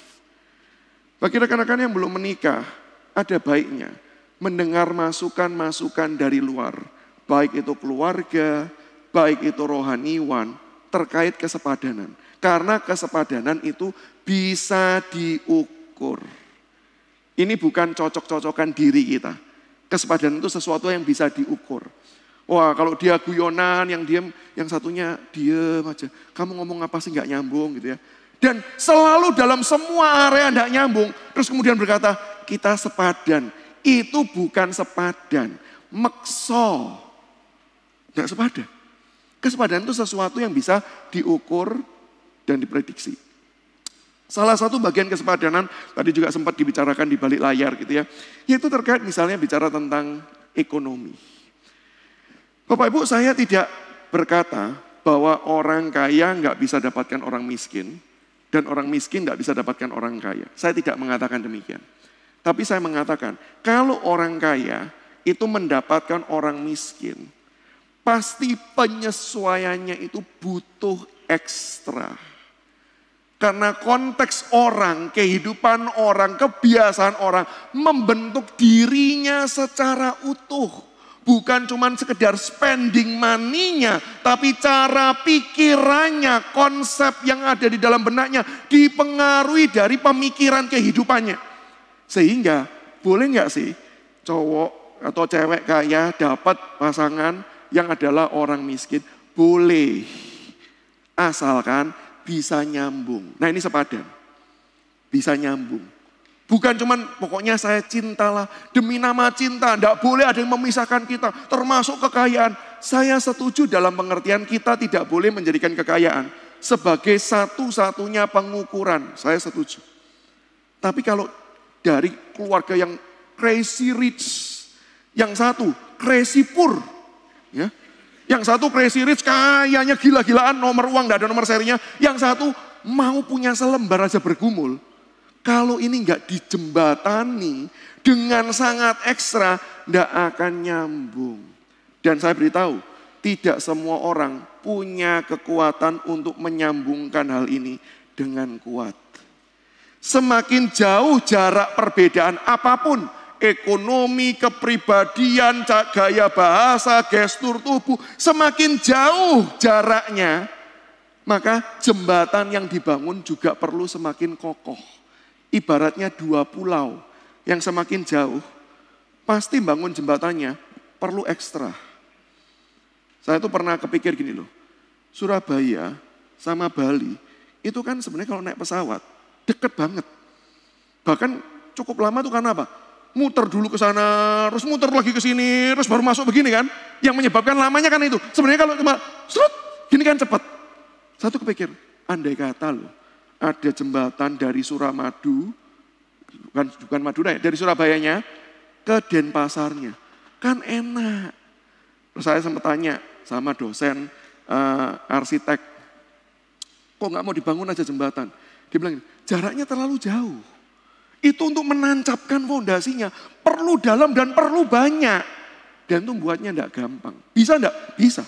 Bagi rekan-rekan yang belum menikah, ada baiknya mendengar masukan-masukan dari luar. Baik itu keluarga, baik itu rohaniwan, terkait kesepadanan. Karena kesepadanan itu bisa diukur. Ini bukan cocok-cocokan diri kita. Kesepadanan itu sesuatu yang bisa diukur. Wah kalau dia guyonan, yang diam, yang satunya diem aja. Kamu ngomong apa sih nggak nyambung gitu ya. Dan selalu dalam semua area tidak nyambung. Terus kemudian berkata, kita sepadan. Itu bukan sepadan. Mekso. Tidak sepadan. Kesepadan itu sesuatu yang bisa diukur dan diprediksi. Salah satu bagian kesepadanan tadi juga sempat dibicarakan di balik layar gitu ya. Yaitu terkait misalnya bicara tentang ekonomi. Bapak Ibu saya tidak berkata bahwa orang kaya nggak bisa dapatkan orang miskin dan orang miskin tidak bisa dapatkan orang kaya. Saya tidak mengatakan demikian. Tapi saya mengatakan, kalau orang kaya itu mendapatkan orang miskin, pasti penyesuaiannya itu butuh ekstra. Karena konteks orang, kehidupan orang, kebiasaan orang membentuk dirinya secara utuh. Bukan cuma sekedar spending money-nya, tapi cara pikirannya, konsep yang ada di dalam benaknya dipengaruhi dari pemikiran kehidupannya. Sehingga boleh nggak sih cowok atau cewek kaya dapat pasangan yang adalah orang miskin? Boleh. Asalkan bisa nyambung. Nah ini sepadan. Bisa nyambung. Bukan cuman pokoknya saya cintalah demi nama cinta. Tidak boleh ada yang memisahkan kita. Termasuk kekayaan. Saya setuju dalam pengertian kita tidak boleh menjadikan kekayaan. Sebagai satu-satunya pengukuran. Saya setuju. Tapi kalau dari keluarga yang crazy rich. Yang satu crazy poor. Ya. Yang satu crazy rich kayaknya gila-gilaan nomor uang tidak ada nomor serinya. Yang satu mau punya selembar aja bergumul kalau ini nggak dijembatani dengan sangat ekstra, nggak akan nyambung. Dan saya beritahu, tidak semua orang punya kekuatan untuk menyambungkan hal ini dengan kuat. Semakin jauh jarak perbedaan apa pun, ekonomi, kepribadian, gaya bahasa, gestur tubuh, semakin jauh jaraknya, maka jembatan yang dibangun juga perlu semakin kokoh ibaratnya dua pulau yang semakin jauh, pasti bangun jembatannya perlu ekstra. Saya tuh pernah kepikir gini loh, Surabaya sama Bali itu kan sebenarnya kalau naik pesawat deket banget. Bahkan cukup lama tuh karena apa? Muter dulu ke sana, terus muter lagi ke sini, terus baru masuk begini kan. Yang menyebabkan lamanya kan itu. Sebenarnya kalau cuma serut, gini kan cepat. Satu kepikir, andai kata loh, ada jembatan dari Suramadu, bukan, bukan Madura ya, dari Surabayanya ke Denpasarnya. Kan enak. Terus saya sempat tanya sama dosen uh, arsitek, kok nggak mau dibangun aja jembatan? Dia bilang, jaraknya terlalu jauh. Itu untuk menancapkan fondasinya, perlu dalam dan perlu banyak. Dan itu buatnya enggak gampang. Bisa enggak? Bisa.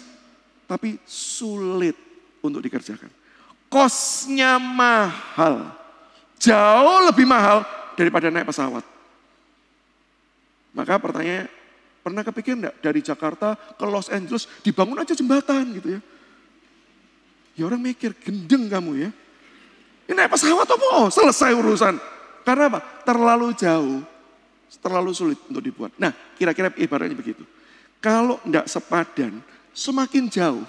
Tapi sulit untuk dikerjakan. Kosnya mahal. Jauh lebih mahal daripada naik pesawat. Maka pertanyaannya, pernah kepikir enggak dari Jakarta ke Los Angeles dibangun aja jembatan gitu ya. Ya orang mikir, gendeng kamu ya. Ini naik pesawat apa? Oh, selesai urusan. Karena apa? Terlalu jauh, terlalu sulit untuk dibuat. Nah, kira-kira ibaratnya begitu. Kalau enggak sepadan, semakin jauh.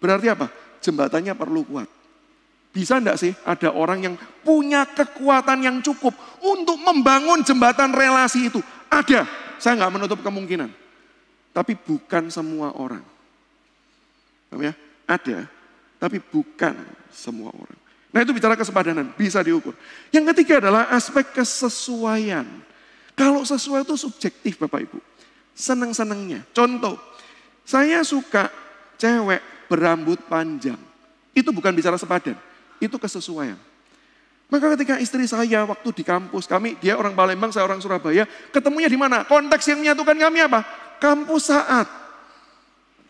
Berarti apa? Jembatannya perlu kuat. Bisa enggak sih ada orang yang punya kekuatan yang cukup untuk membangun jembatan relasi itu? Ada, saya nggak menutup kemungkinan. Tapi bukan semua orang. Ya? Ada, tapi bukan semua orang. Nah itu bicara kesepadanan, bisa diukur. Yang ketiga adalah aspek kesesuaian. Kalau sesuai itu subjektif Bapak Ibu. Seneng-senengnya. Contoh, saya suka cewek berambut panjang. Itu bukan bicara sepadan, itu kesesuaian. Maka ketika istri saya waktu di kampus, kami dia orang Palembang, saya orang Surabaya, ketemunya di mana? Konteks yang menyatukan kami apa? Kampus saat.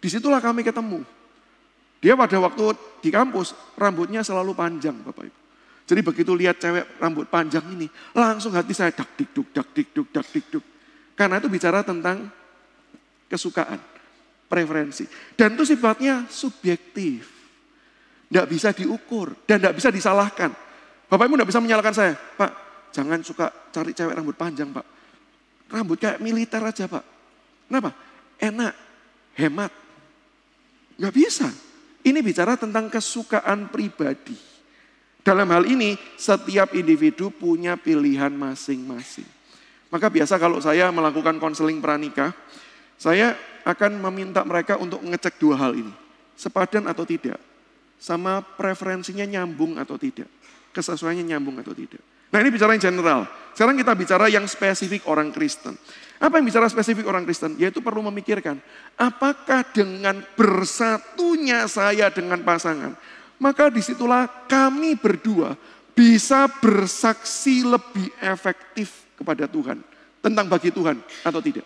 Di situlah kami ketemu. Dia pada waktu di kampus, rambutnya selalu panjang Bapak Ibu. Jadi begitu lihat cewek rambut panjang ini, langsung hati saya dak dikduk, dak dikduk, dak dikduk. Karena itu bicara tentang kesukaan, preferensi. Dan itu sifatnya subjektif. Tidak bisa diukur dan tidak bisa disalahkan. Bapak Ibu tidak bisa menyalahkan saya. Pak, jangan suka cari cewek rambut panjang Pak. Rambut kayak militer aja Pak. Kenapa? Enak, hemat. Gak bisa. Ini bicara tentang kesukaan pribadi. Dalam hal ini, setiap individu punya pilihan masing-masing. Maka biasa kalau saya melakukan konseling pranikah, saya akan meminta mereka untuk ngecek dua hal ini. Sepadan atau tidak sama preferensinya nyambung atau tidak. Kesesuaiannya nyambung atau tidak. Nah ini bicara yang general. Sekarang kita bicara yang spesifik orang Kristen. Apa yang bicara spesifik orang Kristen? Yaitu perlu memikirkan, apakah dengan bersatunya saya dengan pasangan, maka di situlah kami berdua bisa bersaksi lebih efektif kepada Tuhan. Tentang bagi Tuhan atau tidak.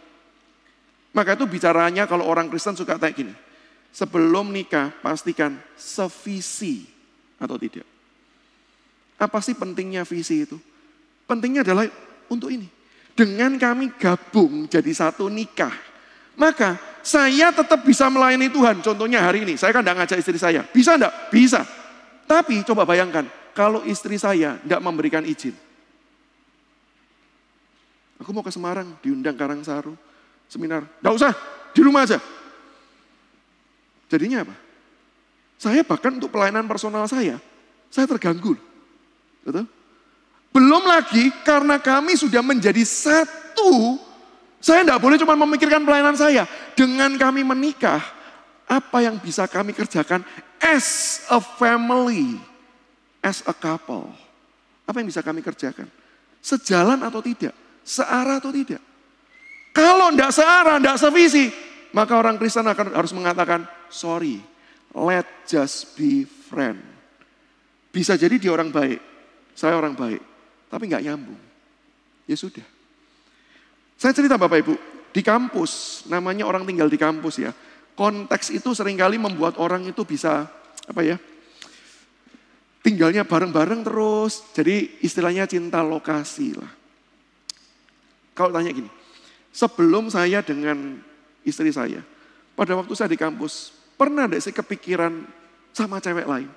Maka itu bicaranya kalau orang Kristen suka kayak gini sebelum nikah pastikan sevisi atau tidak. Apa sih pentingnya visi itu? Pentingnya adalah untuk ini. Dengan kami gabung jadi satu nikah, maka saya tetap bisa melayani Tuhan. Contohnya hari ini, saya kan tidak ngajak istri saya. Bisa enggak? Bisa. Tapi coba bayangkan, kalau istri saya tidak memberikan izin. Aku mau ke Semarang, diundang Karangsaru, seminar. Tidak usah, di rumah aja. Jadinya apa? Saya bahkan untuk pelayanan personal saya, saya terganggu. Betul? Belum lagi karena kami sudah menjadi satu, saya tidak boleh cuma memikirkan pelayanan saya. Dengan kami menikah, apa yang bisa kami kerjakan as a family, as a couple. Apa yang bisa kami kerjakan? Sejalan atau tidak? Searah atau tidak? Kalau tidak searah, tidak sevisi, maka orang Kristen akan harus mengatakan, sorry, let just be friend. Bisa jadi dia orang baik, saya orang baik, tapi nggak nyambung. Ya sudah. Saya cerita Bapak Ibu, di kampus, namanya orang tinggal di kampus ya. Konteks itu sering kali membuat orang itu bisa, apa ya, tinggalnya bareng-bareng terus. Jadi istilahnya cinta lokasi lah. Kalau tanya gini, sebelum saya dengan istri saya. Pada waktu saya di kampus, pernah ada sih kepikiran sama cewek lain?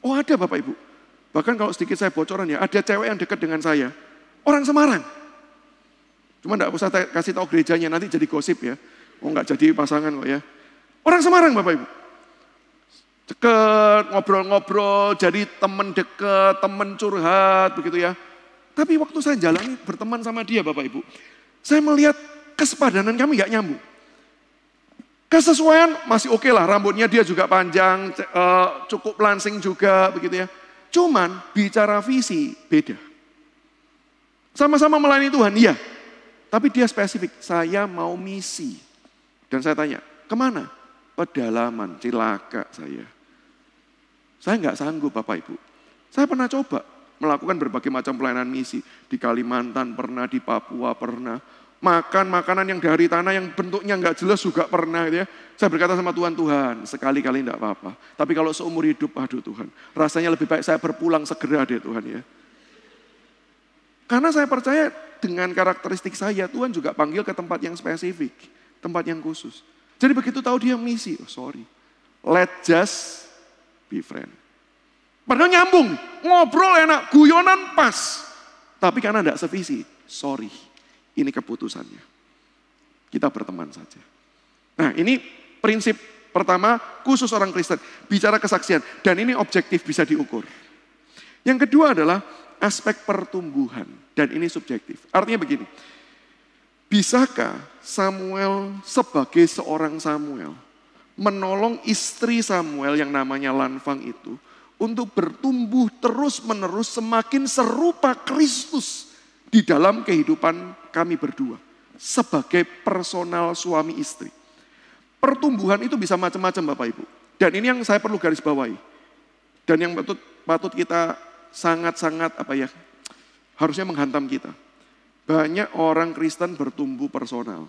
Oh ada Bapak Ibu. Bahkan kalau sedikit saya bocoran ya, ada cewek yang dekat dengan saya. Orang Semarang. Cuma enggak usah kasih tahu gerejanya, nanti jadi gosip ya. Oh enggak jadi pasangan kok ya. Orang Semarang Bapak Ibu. Deket, ngobrol-ngobrol, jadi teman deket, teman curhat begitu ya. Tapi waktu saya jalani berteman sama dia Bapak Ibu. Saya melihat kesepadanan kami enggak nyambung. Kesesuaian masih oke okay lah, rambutnya dia juga panjang, uh, cukup lansing juga begitu ya. Cuman bicara visi beda. Sama-sama melayani Tuhan, iya. Tapi dia spesifik, saya mau misi. Dan saya tanya, ke mana? Pedalaman, cilaka saya. Saya nggak sanggup Bapak Ibu. Saya pernah coba melakukan berbagai macam pelayanan misi. Di Kalimantan pernah, di Papua pernah makan makanan yang dari tanah yang bentuknya nggak jelas juga pernah gitu ya. Saya berkata sama Tuhan, Tuhan sekali-kali enggak apa-apa. Tapi kalau seumur hidup, aduh Tuhan, rasanya lebih baik saya berpulang segera deh Tuhan ya. Karena saya percaya dengan karakteristik saya, Tuhan juga panggil ke tempat yang spesifik, tempat yang khusus. Jadi begitu tahu dia misi, oh sorry, let just be friend. Padahal nyambung, ngobrol enak, guyonan pas. Tapi karena enggak sevisi, sorry ini keputusannya. Kita berteman saja. Nah ini prinsip pertama khusus orang Kristen. Bicara kesaksian. Dan ini objektif bisa diukur. Yang kedua adalah aspek pertumbuhan. Dan ini subjektif. Artinya begini. Bisakah Samuel sebagai seorang Samuel menolong istri Samuel yang namanya Lanfang itu untuk bertumbuh terus-menerus semakin serupa Kristus di dalam kehidupan kami berdua sebagai personal suami istri. Pertumbuhan itu bisa macam-macam Bapak Ibu. Dan ini yang saya perlu garis bawahi. Dan yang patut, patut kita sangat-sangat apa ya, harusnya menghantam kita. Banyak orang Kristen bertumbuh personal,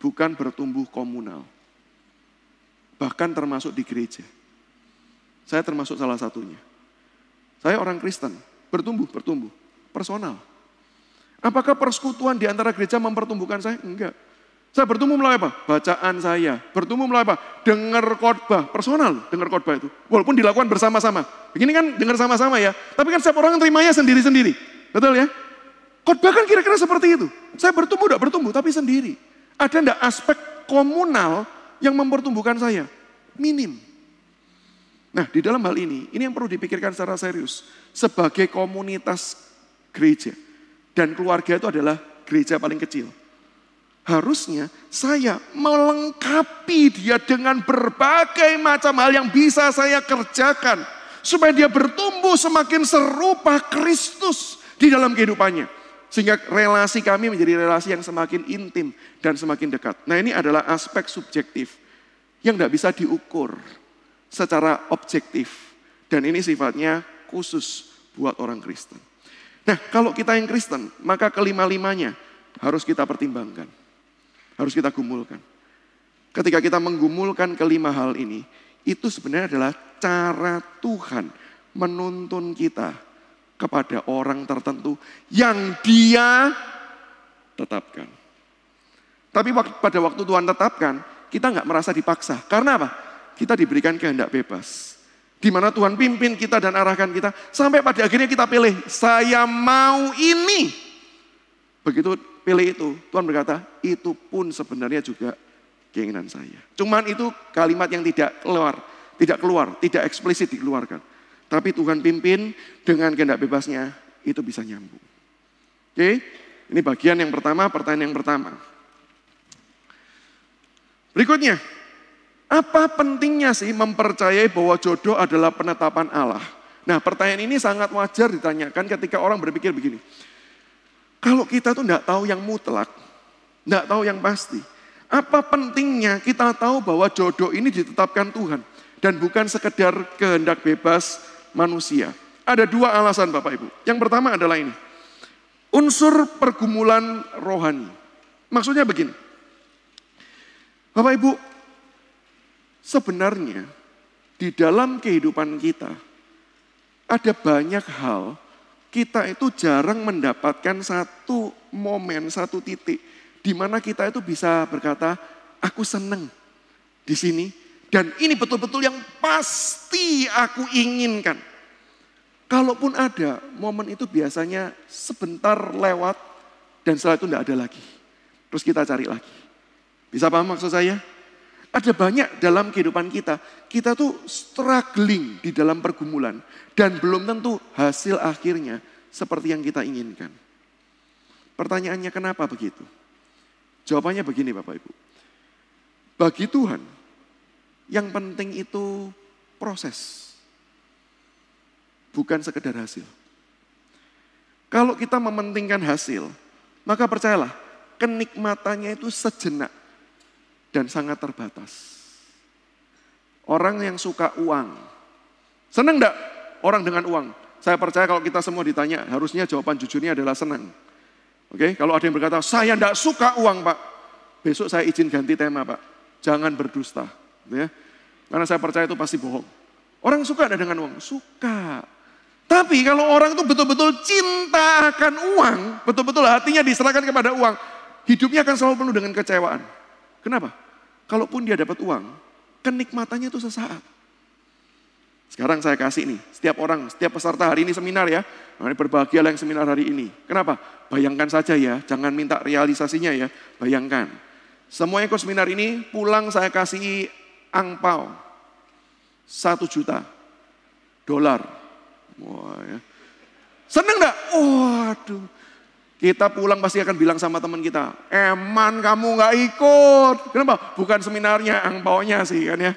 bukan bertumbuh komunal. Bahkan termasuk di gereja. Saya termasuk salah satunya. Saya orang Kristen, bertumbuh, bertumbuh, personal. Apakah persekutuan di antara gereja mempertumbuhkan saya? Enggak. Saya bertumbuh melalui apa? Bacaan saya. Bertumbuh melalui apa? Dengar khotbah. Personal dengar khotbah itu. Walaupun dilakukan bersama-sama. Begini kan dengar sama-sama ya. Tapi kan setiap orang terimanya sendiri-sendiri. Betul ya? Khotbah kan kira-kira seperti itu. Saya bertumbuh, tidak bertumbuh, tapi sendiri. Ada enggak aspek komunal yang mempertumbuhkan saya? Minim. Nah, di dalam hal ini, ini yang perlu dipikirkan secara serius. Sebagai komunitas gereja dan keluarga itu adalah gereja paling kecil. Harusnya saya melengkapi dia dengan berbagai macam hal yang bisa saya kerjakan. Supaya dia bertumbuh semakin serupa Kristus di dalam kehidupannya. Sehingga relasi kami menjadi relasi yang semakin intim dan semakin dekat. Nah ini adalah aspek subjektif yang tidak bisa diukur secara objektif. Dan ini sifatnya khusus buat orang Kristen. Nah kalau kita yang Kristen, maka kelima-limanya harus kita pertimbangkan. Harus kita gumulkan. Ketika kita menggumulkan kelima hal ini, itu sebenarnya adalah cara Tuhan menuntun kita kepada orang tertentu yang dia tetapkan. Tapi pada waktu Tuhan tetapkan, kita nggak merasa dipaksa. Karena apa? kita diberikan kehendak bebas. Di mana Tuhan pimpin kita dan arahkan kita. Sampai pada akhirnya kita pilih, saya mau ini. Begitu pilih itu, Tuhan berkata, itu pun sebenarnya juga keinginan saya. Cuman itu kalimat yang tidak keluar, tidak keluar, tidak eksplisit dikeluarkan. Tapi Tuhan pimpin dengan kehendak bebasnya, itu bisa nyambung. Oke, ini bagian yang pertama, pertanyaan yang pertama. Berikutnya, apa pentingnya sih mempercayai bahwa jodoh adalah penetapan Allah? Nah pertanyaan ini sangat wajar ditanyakan ketika orang berpikir begini. Kalau kita tuh tidak tahu yang mutlak, tidak tahu yang pasti. Apa pentingnya kita tahu bahwa jodoh ini ditetapkan Tuhan dan bukan sekedar kehendak bebas manusia? Ada dua alasan Bapak Ibu. Yang pertama adalah ini. Unsur pergumulan rohani. Maksudnya begini. Bapak Ibu, Sebenarnya di dalam kehidupan kita ada banyak hal kita itu jarang mendapatkan satu momen, satu titik di mana kita itu bisa berkata, aku seneng di sini dan ini betul-betul yang pasti aku inginkan. Kalaupun ada, momen itu biasanya sebentar lewat dan setelah itu tidak ada lagi. Terus kita cari lagi. Bisa paham maksud saya? Ada banyak dalam kehidupan kita, kita tuh struggling di dalam pergumulan. Dan belum tentu hasil akhirnya seperti yang kita inginkan. Pertanyaannya kenapa begitu? Jawabannya begini Bapak Ibu. Bagi Tuhan, yang penting itu proses. Bukan sekedar hasil. Kalau kita mementingkan hasil, maka percayalah, kenikmatannya itu sejenak dan sangat terbatas. Orang yang suka uang, senang enggak orang dengan uang? Saya percaya kalau kita semua ditanya, harusnya jawaban jujurnya adalah senang. Oke, kalau ada yang berkata, saya enggak suka uang pak, besok saya izin ganti tema pak, jangan berdusta. Ya. Karena saya percaya itu pasti bohong. Orang suka ada dengan uang? Suka. Tapi kalau orang itu betul-betul cinta akan uang, betul-betul hatinya diserahkan kepada uang, hidupnya akan selalu penuh dengan kecewaan. Kenapa? Kalaupun dia dapat uang, kenikmatannya itu sesaat. Sekarang saya kasih nih, setiap orang, setiap peserta hari ini seminar ya, nah, berbahagialah yang seminar hari ini. Kenapa? Bayangkan saja ya, jangan minta realisasinya ya, bayangkan. Semua yang ikut seminar ini pulang saya kasih angpau, satu juta dolar. Wah ya. Seneng gak? Waduh, kita pulang pasti akan bilang sama teman kita, eman kamu nggak ikut. Kenapa? Bukan seminarnya, angpaunya sih kan ya.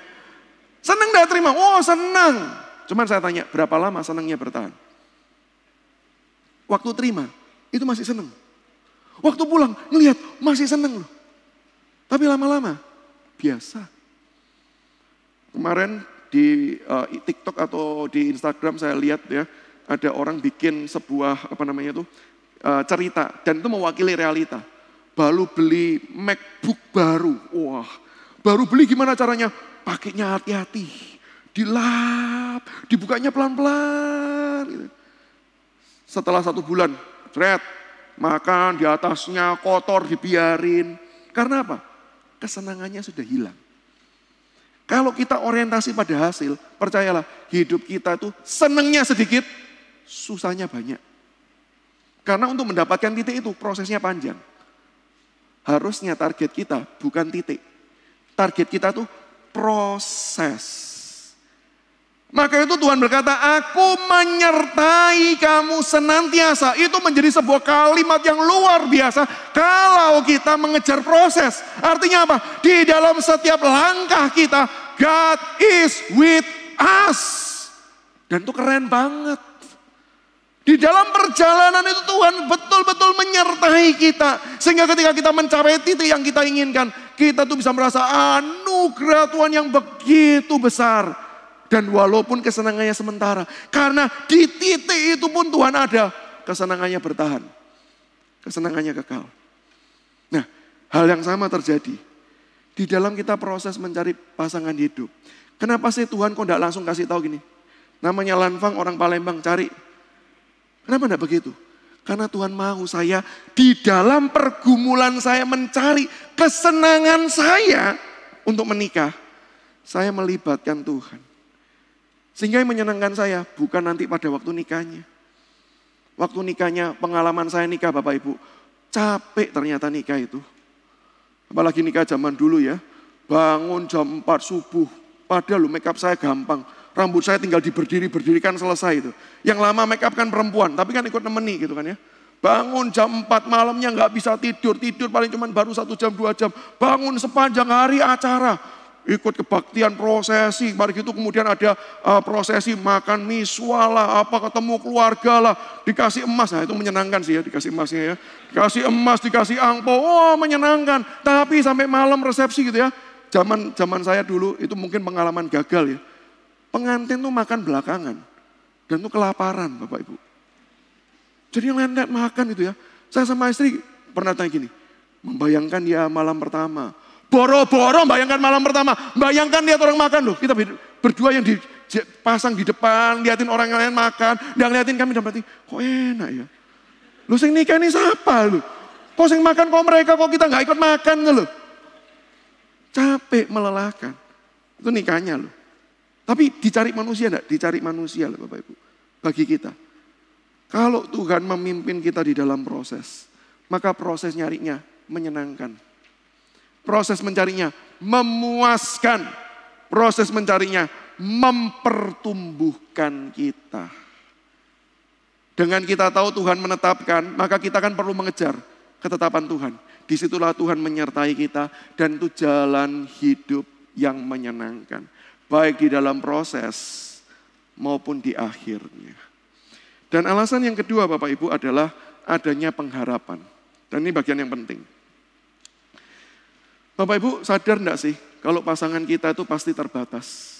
Seneng dah terima? Oh seneng. Cuman saya tanya, berapa lama senangnya bertahan? Waktu terima, itu masih seneng. Waktu pulang, ngelihat masih seneng loh. Tapi lama-lama, biasa. Kemarin di uh, TikTok atau di Instagram saya lihat ya, ada orang bikin sebuah apa namanya tuh uh, cerita dan itu mewakili realita. Baru beli MacBook baru, wah, baru beli gimana caranya? Pakainya hati-hati, dilap, dibukanya pelan-pelan. Gitu. Setelah satu bulan, red, makan di atasnya kotor dibiarin. Karena apa? Kesenangannya sudah hilang. Kalau kita orientasi pada hasil, percayalah hidup kita itu senangnya sedikit, susahnya banyak. Karena untuk mendapatkan titik itu prosesnya panjang. Harusnya target kita bukan titik. Target kita tuh proses. Maka itu Tuhan berkata, aku menyertai kamu senantiasa. Itu menjadi sebuah kalimat yang luar biasa kalau kita mengejar proses. Artinya apa? Di dalam setiap langkah kita, God is with us. Dan itu keren banget. Di dalam perjalanan itu Tuhan betul-betul menyertai kita. Sehingga ketika kita mencapai titik yang kita inginkan, kita tuh bisa merasa anugerah Tuhan yang begitu besar. Dan walaupun kesenangannya sementara. Karena di titik itu pun Tuhan ada. Kesenangannya bertahan. Kesenangannya kekal. Nah hal yang sama terjadi. Di dalam kita proses mencari pasangan hidup. Kenapa sih Tuhan kok tidak langsung kasih tahu gini? Namanya Lanfang orang Palembang cari Kenapa tidak begitu? Karena Tuhan mau saya di dalam pergumulan saya mencari kesenangan saya untuk menikah. Saya melibatkan Tuhan. Sehingga yang menyenangkan saya bukan nanti pada waktu nikahnya. Waktu nikahnya pengalaman saya nikah Bapak Ibu. Capek ternyata nikah itu. Apalagi nikah zaman dulu ya. Bangun jam 4 subuh. Padahal lo make up saya gampang Rambut saya tinggal diberdiri-berdirikan selesai itu. Yang lama make up kan perempuan, tapi kan ikut nemeni gitu kan ya. Bangun jam 4 malamnya nggak bisa tidur, tidur paling cuma baru satu jam dua jam. Bangun sepanjang hari acara, ikut kebaktian prosesi, mari gitu kemudian ada uh, prosesi makan miswa lah, apa ketemu keluarga lah, dikasih emas, nah itu menyenangkan sih ya, dikasih emasnya ya. Dikasih emas, dikasih angpo, oh menyenangkan. Tapi sampai malam resepsi gitu ya, zaman zaman saya dulu itu mungkin pengalaman gagal ya. Pengantin tuh makan belakangan. Dan tuh kelaparan Bapak Ibu. Jadi yang lain makan itu ya. Saya sama istri pernah tanya gini. Membayangkan dia malam pertama. Boro-boro bayangkan malam pertama. Bayangkan lihat orang makan loh. Kita berdua yang dipasang di depan. Liatin orang lain makan. Dan liatin kami dan berarti kok enak ya. Lu sing nikah ini siapa lu? Kok sing makan kok mereka kok kita nggak ikut makan lu? Capek melelahkan. Itu nikahnya loh. Tapi dicari manusia enggak? Dicari manusia lah Bapak Ibu. Bagi kita. Kalau Tuhan memimpin kita di dalam proses, maka proses nyarinya menyenangkan. Proses mencarinya memuaskan. Proses mencarinya mempertumbuhkan kita. Dengan kita tahu Tuhan menetapkan, maka kita kan perlu mengejar ketetapan Tuhan. Di situlah Tuhan menyertai kita dan itu jalan hidup yang menyenangkan baik di dalam proses maupun di akhirnya. Dan alasan yang kedua Bapak Ibu adalah adanya pengharapan. Dan ini bagian yang penting. Bapak Ibu sadar enggak sih kalau pasangan kita itu pasti terbatas.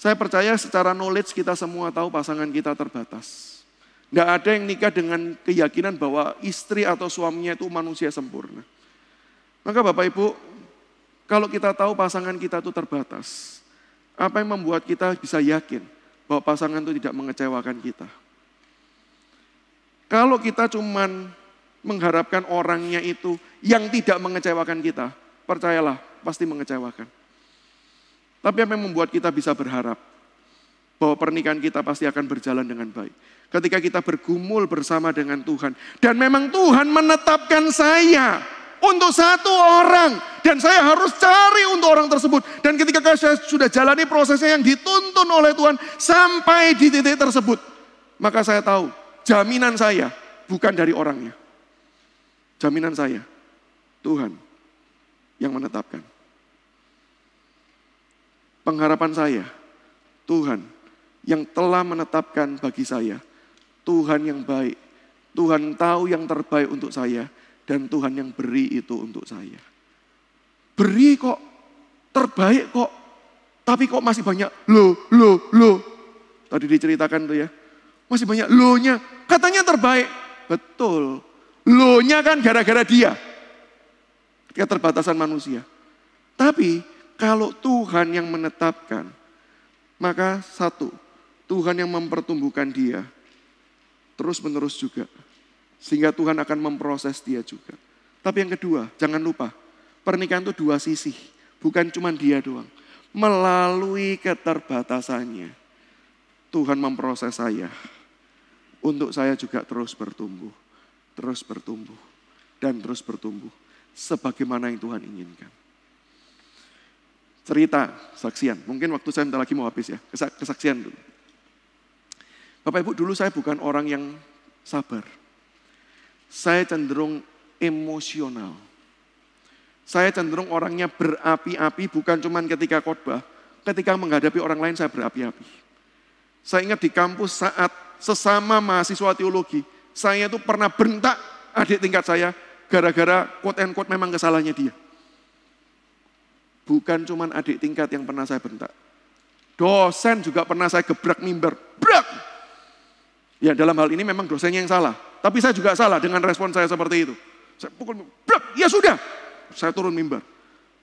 Saya percaya secara knowledge kita semua tahu pasangan kita terbatas. Enggak ada yang nikah dengan keyakinan bahwa istri atau suaminya itu manusia sempurna. Maka Bapak Ibu, kalau kita tahu pasangan kita itu terbatas, apa yang membuat kita bisa yakin bahwa pasangan itu tidak mengecewakan kita? Kalau kita cuman mengharapkan orangnya itu yang tidak mengecewakan kita, percayalah pasti mengecewakan. Tapi apa yang membuat kita bisa berharap bahwa pernikahan kita pasti akan berjalan dengan baik. Ketika kita bergumul bersama dengan Tuhan. Dan memang Tuhan menetapkan saya untuk satu orang. Dan saya harus cari untuk orang tersebut. Dan ketika saya sudah jalani prosesnya yang dituntun oleh Tuhan sampai di titik tersebut. Maka saya tahu jaminan saya bukan dari orangnya. Jaminan saya Tuhan yang menetapkan. Pengharapan saya Tuhan yang telah menetapkan bagi saya Tuhan yang baik. Tuhan tahu yang terbaik untuk saya dan Tuhan yang beri itu untuk saya. Beri kok, terbaik kok, tapi kok masih banyak lo, lo, lo. Tadi diceritakan tuh ya, masih banyak lo-nya. Katanya terbaik, betul. Lo-nya kan gara-gara dia. Keterbatasan manusia. Tapi kalau Tuhan yang menetapkan, maka satu, Tuhan yang mempertumbuhkan dia terus-menerus juga. Sehingga Tuhan akan memproses dia juga. Tapi yang kedua, jangan lupa, pernikahan itu dua sisi. Bukan cuma dia doang. Melalui keterbatasannya, Tuhan memproses saya. Untuk saya juga terus bertumbuh. Terus bertumbuh. Dan terus bertumbuh. Sebagaimana yang Tuhan inginkan. Cerita, saksian. Mungkin waktu saya minta lagi mau habis ya. Kesaksian dulu. Bapak Ibu dulu saya bukan orang yang sabar. Saya cenderung emosional. Saya cenderung orangnya berapi-api bukan cuma ketika khotbah, ketika menghadapi orang lain saya berapi-api. Saya ingat di kampus saat sesama mahasiswa teologi, saya itu pernah bentak adik tingkat saya gara-gara quote and quote memang kesalahannya dia. Bukan cuma adik tingkat yang pernah saya bentak. Dosen juga pernah saya gebrak mimbar. Brak! Ya dalam hal ini memang dosennya yang salah. Tapi saya juga salah dengan respon saya seperti itu. Saya pukul, brak! Ya sudah. Saya turun mimbar.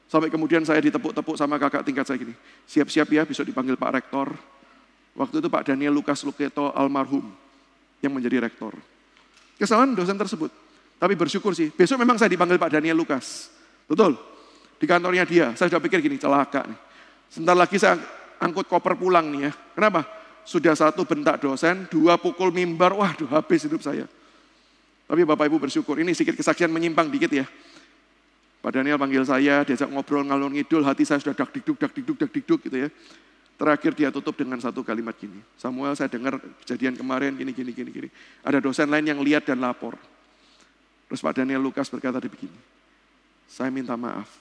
Sampai kemudian saya ditepuk-tepuk sama kakak tingkat saya gini. Siap-siap ya besok dipanggil Pak Rektor. Waktu itu Pak Daniel Lukas Luketo almarhum yang menjadi rektor. Kesalahan dosen tersebut. Tapi bersyukur sih, besok memang saya dipanggil Pak Daniel Lukas. Betul? di kantornya dia. Saya sudah pikir gini, celaka nih. Sebentar lagi saya angkut koper pulang nih ya. Kenapa? Sudah satu bentak dosen, dua pukul mimbar, waduh habis hidup saya. Tapi Bapak Ibu bersyukur, ini sedikit kesaksian menyimpang dikit ya. Pak Daniel panggil saya, diajak ngobrol ngalur ngidul, hati saya sudah dak dikduk, dak dikduk, dak dikduk gitu ya. Terakhir dia tutup dengan satu kalimat gini. Samuel saya dengar kejadian kemarin gini, gini, gini, gini. Ada dosen lain yang lihat dan lapor. Terus Pak Daniel Lukas berkata begini, saya minta maaf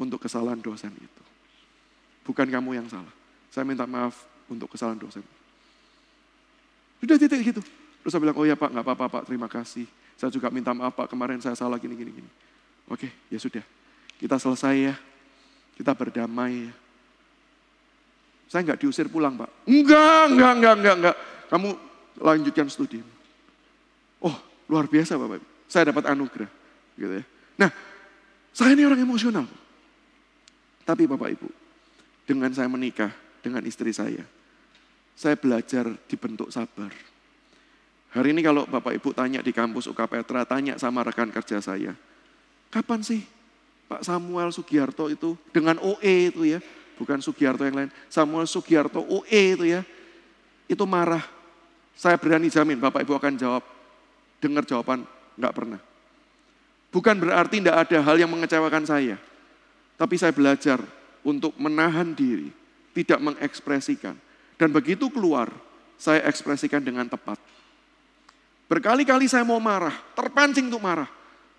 untuk kesalahan dosen itu. Bukan kamu yang salah. Saya minta maaf untuk kesalahan dosen. Sudah titik gitu. Terus saya bilang, oh ya Pak, nggak apa-apa Pak, terima kasih. Saya juga minta maaf Pak, kemarin saya salah gini, gini, gini. Oke, ya sudah. Kita selesai ya. Kita berdamai ya. Saya nggak diusir pulang Pak. Enggak, enggak, enggak, enggak, enggak. Kamu lanjutkan studi. Oh, luar biasa Bapak. Saya dapat anugerah. Gitu ya. Nah, saya ini orang emosional. Tapi Bapak Ibu, dengan saya menikah dengan istri saya, saya belajar dibentuk sabar. Hari ini kalau Bapak Ibu tanya di kampus UK Petra, tanya sama rekan kerja saya, kapan sih Pak Samuel Sugiarto itu dengan OE itu ya, bukan Sugiarto yang lain, Samuel Sugiarto OE itu ya, itu marah. Saya berani jamin Bapak Ibu akan jawab, dengar jawaban, enggak pernah. Bukan berarti tidak ada hal yang mengecewakan saya. Tapi saya belajar untuk menahan diri, tidak mengekspresikan. Dan begitu keluar, saya ekspresikan dengan tepat. Berkali-kali saya mau marah, terpancing untuk marah.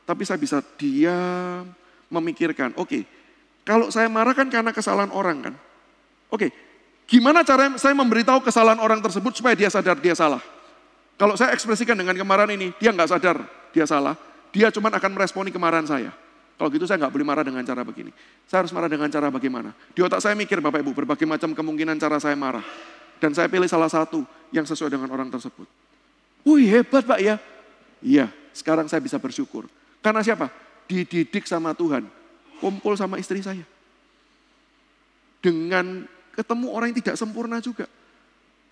Tapi saya bisa diam, memikirkan, oke, okay, kalau saya marah kan karena kesalahan orang kan. Oke, okay, gimana cara saya memberitahu kesalahan orang tersebut supaya dia sadar dia salah. Kalau saya ekspresikan dengan kemarahan ini, dia nggak sadar dia salah, dia cuma akan meresponi kemarahan saya. Kalau gitu saya nggak boleh marah dengan cara begini. Saya harus marah dengan cara bagaimana. Di otak saya mikir Bapak Ibu, berbagai macam kemungkinan cara saya marah. Dan saya pilih salah satu yang sesuai dengan orang tersebut. Wih hebat Pak ya. Iya, sekarang saya bisa bersyukur. Karena siapa? Dididik sama Tuhan. Kumpul sama istri saya. Dengan ketemu orang yang tidak sempurna juga.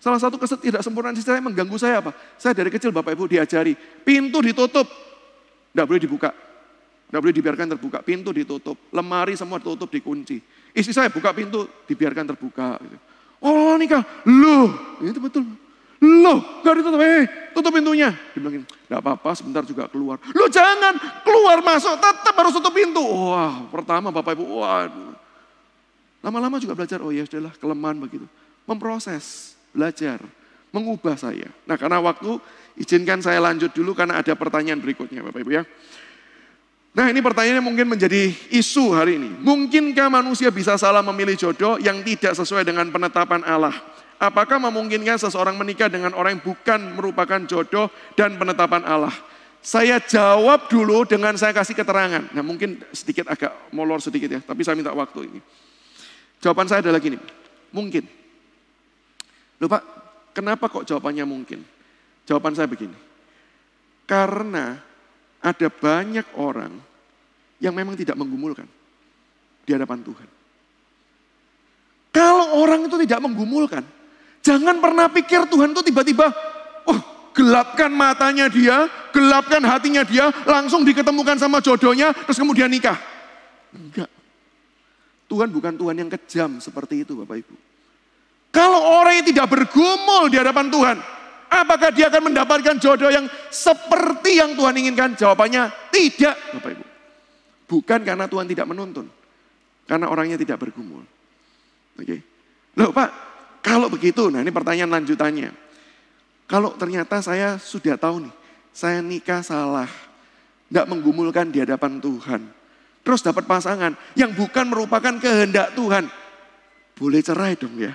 Salah satu sempurna istri saya mengganggu saya apa? Saya dari kecil Bapak Ibu diajari, pintu ditutup, tidak boleh dibuka. Tidak boleh dibiarkan terbuka, pintu ditutup, lemari semua ditutup, dikunci. Istri saya buka pintu, dibiarkan terbuka. Gitu. Oh nikah, loh, itu betul. Loh, gak ditutup, eh tutup pintunya. Dia bilang gak apa-apa sebentar juga keluar. Loh jangan, keluar masuk, tetap harus tutup pintu. Wah, pertama Bapak Ibu, waduh. Lama-lama juga belajar, oh ya sudahlah kelemahan begitu. Memproses, belajar, mengubah saya. Nah karena waktu, izinkan saya lanjut dulu karena ada pertanyaan berikutnya Bapak Ibu ya. Nah ini pertanyaannya mungkin menjadi isu hari ini. Mungkinkah manusia bisa salah memilih jodoh yang tidak sesuai dengan penetapan Allah? Apakah memungkinkan seseorang menikah dengan orang yang bukan merupakan jodoh dan penetapan Allah? Saya jawab dulu dengan saya kasih keterangan. Nah mungkin sedikit agak molor sedikit ya, tapi saya minta waktu ini. Jawaban saya adalah gini, mungkin. Loh Pak, kenapa kok jawabannya mungkin? Jawaban saya begini, karena ada banyak orang yang memang tidak menggumulkan di hadapan Tuhan. Kalau orang itu tidak menggumulkan, jangan pernah pikir Tuhan itu tiba-tiba, oh gelapkan matanya dia, gelapkan hatinya dia, langsung diketemukan sama jodohnya, terus kemudian nikah. Enggak. Tuhan bukan Tuhan yang kejam seperti itu Bapak Ibu. Kalau orang yang tidak bergumul di hadapan Tuhan, apakah dia akan mendapatkan jodoh yang seperti yang Tuhan inginkan? Jawabannya tidak Bapak Ibu. Bukan karena Tuhan tidak menuntun, karena orangnya tidak bergumul. Oke. Okay. Loh Pak, kalau begitu, nah ini pertanyaan lanjutannya. Kalau ternyata saya sudah tahu nih, saya nikah salah, nggak menggumulkan di hadapan Tuhan. Terus dapat pasangan yang bukan merupakan kehendak Tuhan. Boleh cerai dong ya.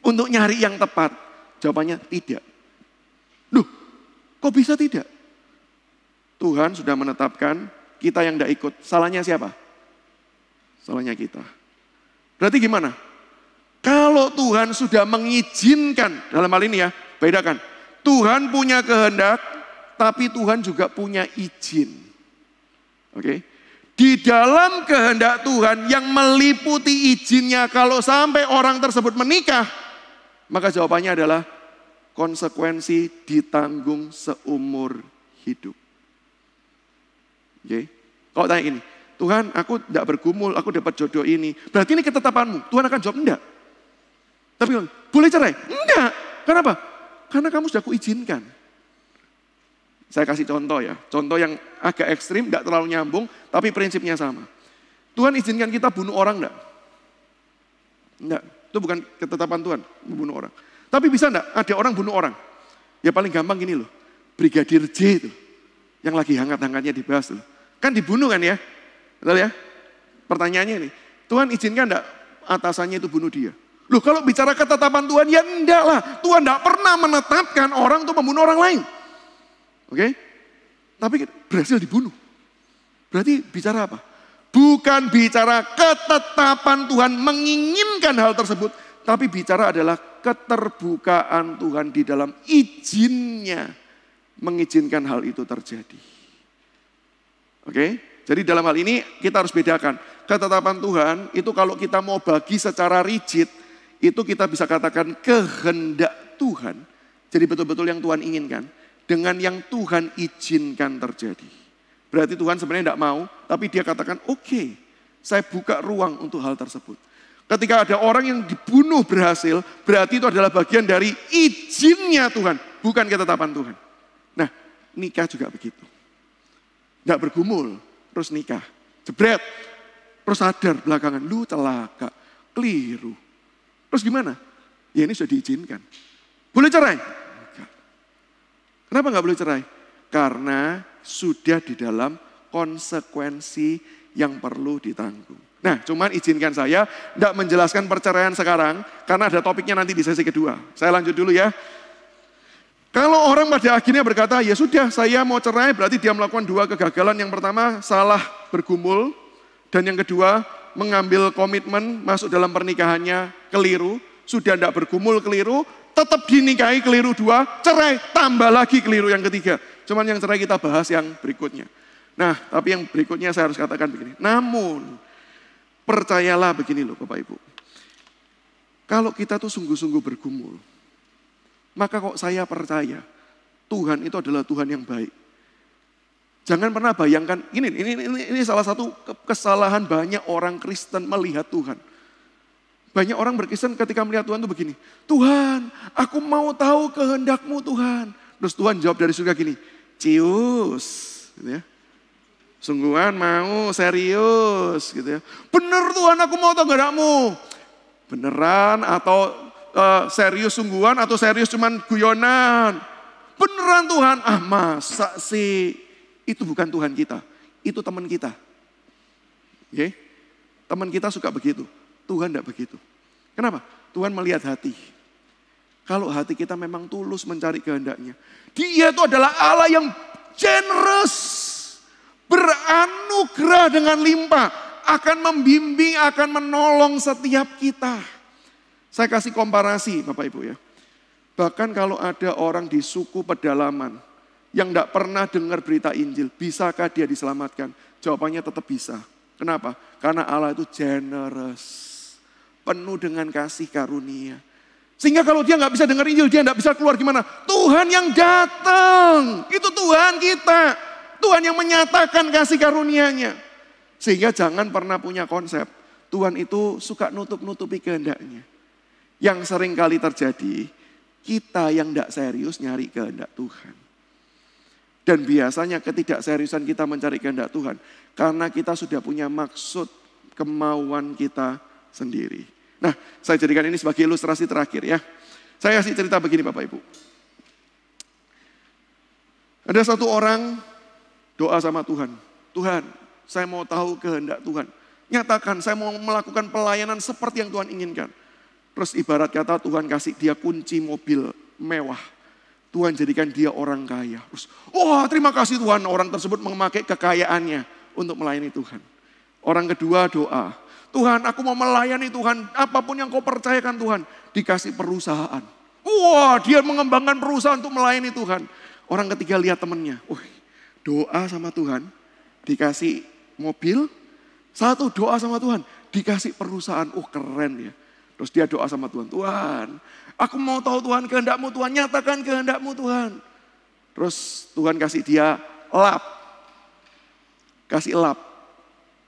Untuk nyari yang tepat. Jawabannya tidak. Duh, kok bisa tidak? Tuhan sudah menetapkan kita yang tidak ikut. Salahnya siapa? Salahnya kita. Berarti gimana? Kalau Tuhan sudah mengizinkan, dalam hal ini ya, bedakan. Tuhan punya kehendak, tapi Tuhan juga punya izin. Oke. Di dalam kehendak Tuhan yang meliputi izinnya kalau sampai orang tersebut menikah, maka jawabannya adalah konsekuensi ditanggung seumur hidup. Oke. Kalau tanya ini, Tuhan aku tidak bergumul, aku dapat jodoh ini. Berarti ini ketetapanmu. Tuhan akan jawab enggak. Tapi boleh cerai? Enggak. Kenapa? Karena kamu sudah kuizinkan. Saya kasih contoh ya. Contoh yang agak ekstrim, enggak terlalu nyambung, tapi prinsipnya sama. Tuhan izinkan kita bunuh orang enggak? Enggak. Itu bukan ketetapan Tuhan, membunuh orang. Tapi bisa enggak ada orang bunuh orang? Ya paling gampang gini loh. Brigadir J itu. Yang lagi hangat-hangatnya dibahas loh. Kan dibunuh kan ya? Betul ya? Pertanyaannya nih. Tuhan izinkan enggak atasannya itu bunuh dia? Loh kalau bicara ketetapan Tuhan, ya enggak lah. Tuhan enggak pernah menetapkan orang untuk membunuh orang lain. Oke? Tapi berhasil dibunuh. Berarti bicara apa? Bukan bicara ketetapan Tuhan menginginkan hal tersebut. Tapi bicara adalah keterbukaan Tuhan di dalam izinnya mengizinkan hal itu terjadi. Oke? Jadi dalam hal ini kita harus bedakan. Ketetapan Tuhan itu kalau kita mau bagi secara rigid, itu kita bisa katakan kehendak Tuhan. Jadi betul-betul yang Tuhan inginkan. Dengan yang Tuhan izinkan terjadi. Berarti Tuhan sebenarnya tidak mau, tapi dia katakan oke, okay, saya buka ruang untuk hal tersebut. Ketika ada orang yang dibunuh berhasil, berarti itu adalah bagian dari izinnya Tuhan, bukan ketetapan Tuhan. Nah, nikah juga begitu. Tidak bergumul, terus nikah. Jebret, terus sadar belakangan, lu celaka, keliru. Terus gimana? Ya ini sudah diizinkan. Boleh cerai? Kenapa nggak boleh cerai? Karena sudah di dalam konsekuensi yang perlu ditanggung. Nah, cuman izinkan saya tidak menjelaskan perceraian sekarang, karena ada topiknya nanti di sesi kedua. Saya lanjut dulu ya. Kalau orang pada akhirnya berkata, ya sudah saya mau cerai, berarti dia melakukan dua kegagalan. Yang pertama, salah bergumul. Dan yang kedua, mengambil komitmen masuk dalam pernikahannya keliru, sudah tidak bergumul keliru, tetap dinikahi keliru dua, cerai, tambah lagi keliru yang ketiga. Cuman yang cerai kita bahas yang berikutnya. Nah, tapi yang berikutnya saya harus katakan begini. Namun, percayalah begini loh Bapak Ibu. Kalau kita tuh sungguh-sungguh bergumul, maka kok saya percaya Tuhan itu adalah Tuhan yang baik. Jangan pernah bayangkan, ini, ini, ini, ini salah satu kesalahan banyak orang Kristen melihat Tuhan. Banyak orang berkisah ketika melihat Tuhan itu begini, Tuhan aku mau tahu kehendakmu Tuhan. Terus Tuhan jawab dari surga gini, cius. Gitu ya. Sungguhan mau serius gitu ya. Bener Tuhan aku mau kehendakmu. Beneran atau uh, serius sungguhan atau serius cuman guyonan. Beneran Tuhan, ah masa sih itu bukan Tuhan kita, itu teman kita. Okay? Teman kita suka begitu, Tuhan tidak begitu. Kenapa? Tuhan melihat hati. Kalau hati kita memang tulus mencari kehendaknya. Dia itu adalah Allah yang generous. Beranugerah dengan limpah. Akan membimbing, akan menolong setiap kita. Saya kasih komparasi Bapak Ibu ya. Bahkan kalau ada orang di suku pedalaman yang tidak pernah dengar berita Injil, bisakah dia diselamatkan? Jawabannya tetap bisa. Kenapa? Karena Allah itu generous, penuh dengan kasih karunia. Sehingga kalau dia nggak bisa dengar Injil, dia nggak bisa keluar gimana? Tuhan yang datang, itu Tuhan kita. Tuhan yang menyatakan kasih karunia-Nya. Sehingga jangan pernah punya konsep, Tuhan itu suka nutup-nutupi kehendaknya. Yang sering kali terjadi, kita yang tidak serius nyari kehendak Tuhan. Dan biasanya ketidakseriusan kita mencari kehendak Tuhan, karena kita sudah punya maksud kemauan kita sendiri. Nah, saya jadikan ini sebagai ilustrasi terakhir ya. Saya kasih cerita begini Bapak Ibu. Ada satu orang doa sama Tuhan. Tuhan, saya mau tahu kehendak Tuhan. Nyatakan, saya mau melakukan pelayanan seperti yang Tuhan inginkan. Terus ibarat kata Tuhan kasih dia kunci mobil mewah. Tuhan jadikan dia orang kaya. Terus, wah oh, terima kasih Tuhan orang tersebut memakai kekayaannya untuk melayani Tuhan. Orang kedua doa, Tuhan aku mau melayani Tuhan, apa pun yang kau percayakan Tuhan, dikasih perusahaan. Wah dia mengembangkan perusahaan untuk melayani Tuhan. Orang ketiga lihat temannya, wah doa sama Tuhan, dikasih mobil, satu doa sama Tuhan, dikasih perusahaan, oh keren ya. Terus dia doa sama Tuhan, Tuhan aku mau tahu Tuhan kehendakmu Tuhan, nyatakan kehendakmu Tuhan. Terus Tuhan kasih dia lap, kasih lap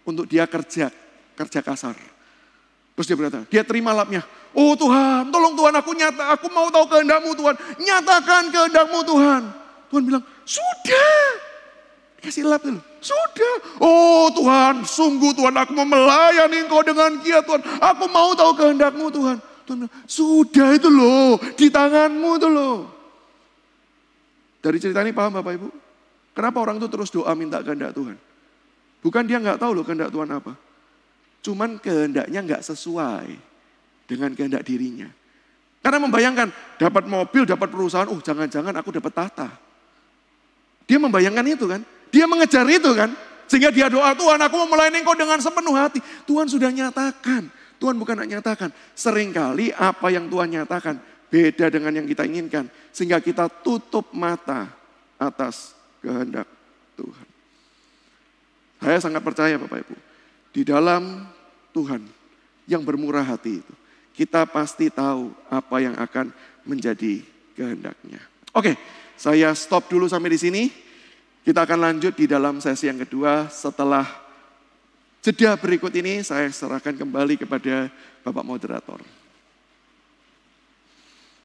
untuk dia kerja, kerja kasar. Terus dia berkata, dia terima lapnya. Oh Tuhan, tolong Tuhan aku nyata, aku mau tahu kehendakmu Tuhan. Nyatakan kehendakmu Tuhan. Tuhan bilang, sudah. Kasih lap dulu. Sudah. Oh Tuhan, sungguh Tuhan aku mau melayani engkau dengan giat Tuhan. Aku mau tahu kehendakmu Tuhan. Tuhan sudah itu loh, di tanganmu itu loh. Dari cerita ini paham Bapak Ibu? Kenapa orang itu terus doa minta kehendak Tuhan? Bukan dia nggak tahu loh kehendak Tuhan apa. Cuman kehendaknya nggak sesuai dengan kehendak dirinya. Karena membayangkan dapat mobil, dapat perusahaan, oh jangan-jangan aku dapat tata. Dia membayangkan itu kan. Dia mengejar itu kan. Sehingga dia doa, Tuhan aku mau melayani engkau dengan sepenuh hati. Tuhan sudah nyatakan. Tuhan bukan nak nyatakan. Seringkali apa yang Tuhan nyatakan beda dengan yang kita inginkan. Sehingga kita tutup mata atas kehendak Tuhan. Saya sangat percaya Bapak Ibu. Di dalam Tuhan yang bermurah hati itu. Kita pasti tahu apa yang akan menjadi kehendaknya. Oke, saya stop dulu sampai di sini. Kita akan lanjut di dalam sesi yang kedua setelah jeda berikut ini saya serahkan kembali kepada Bapak Moderator.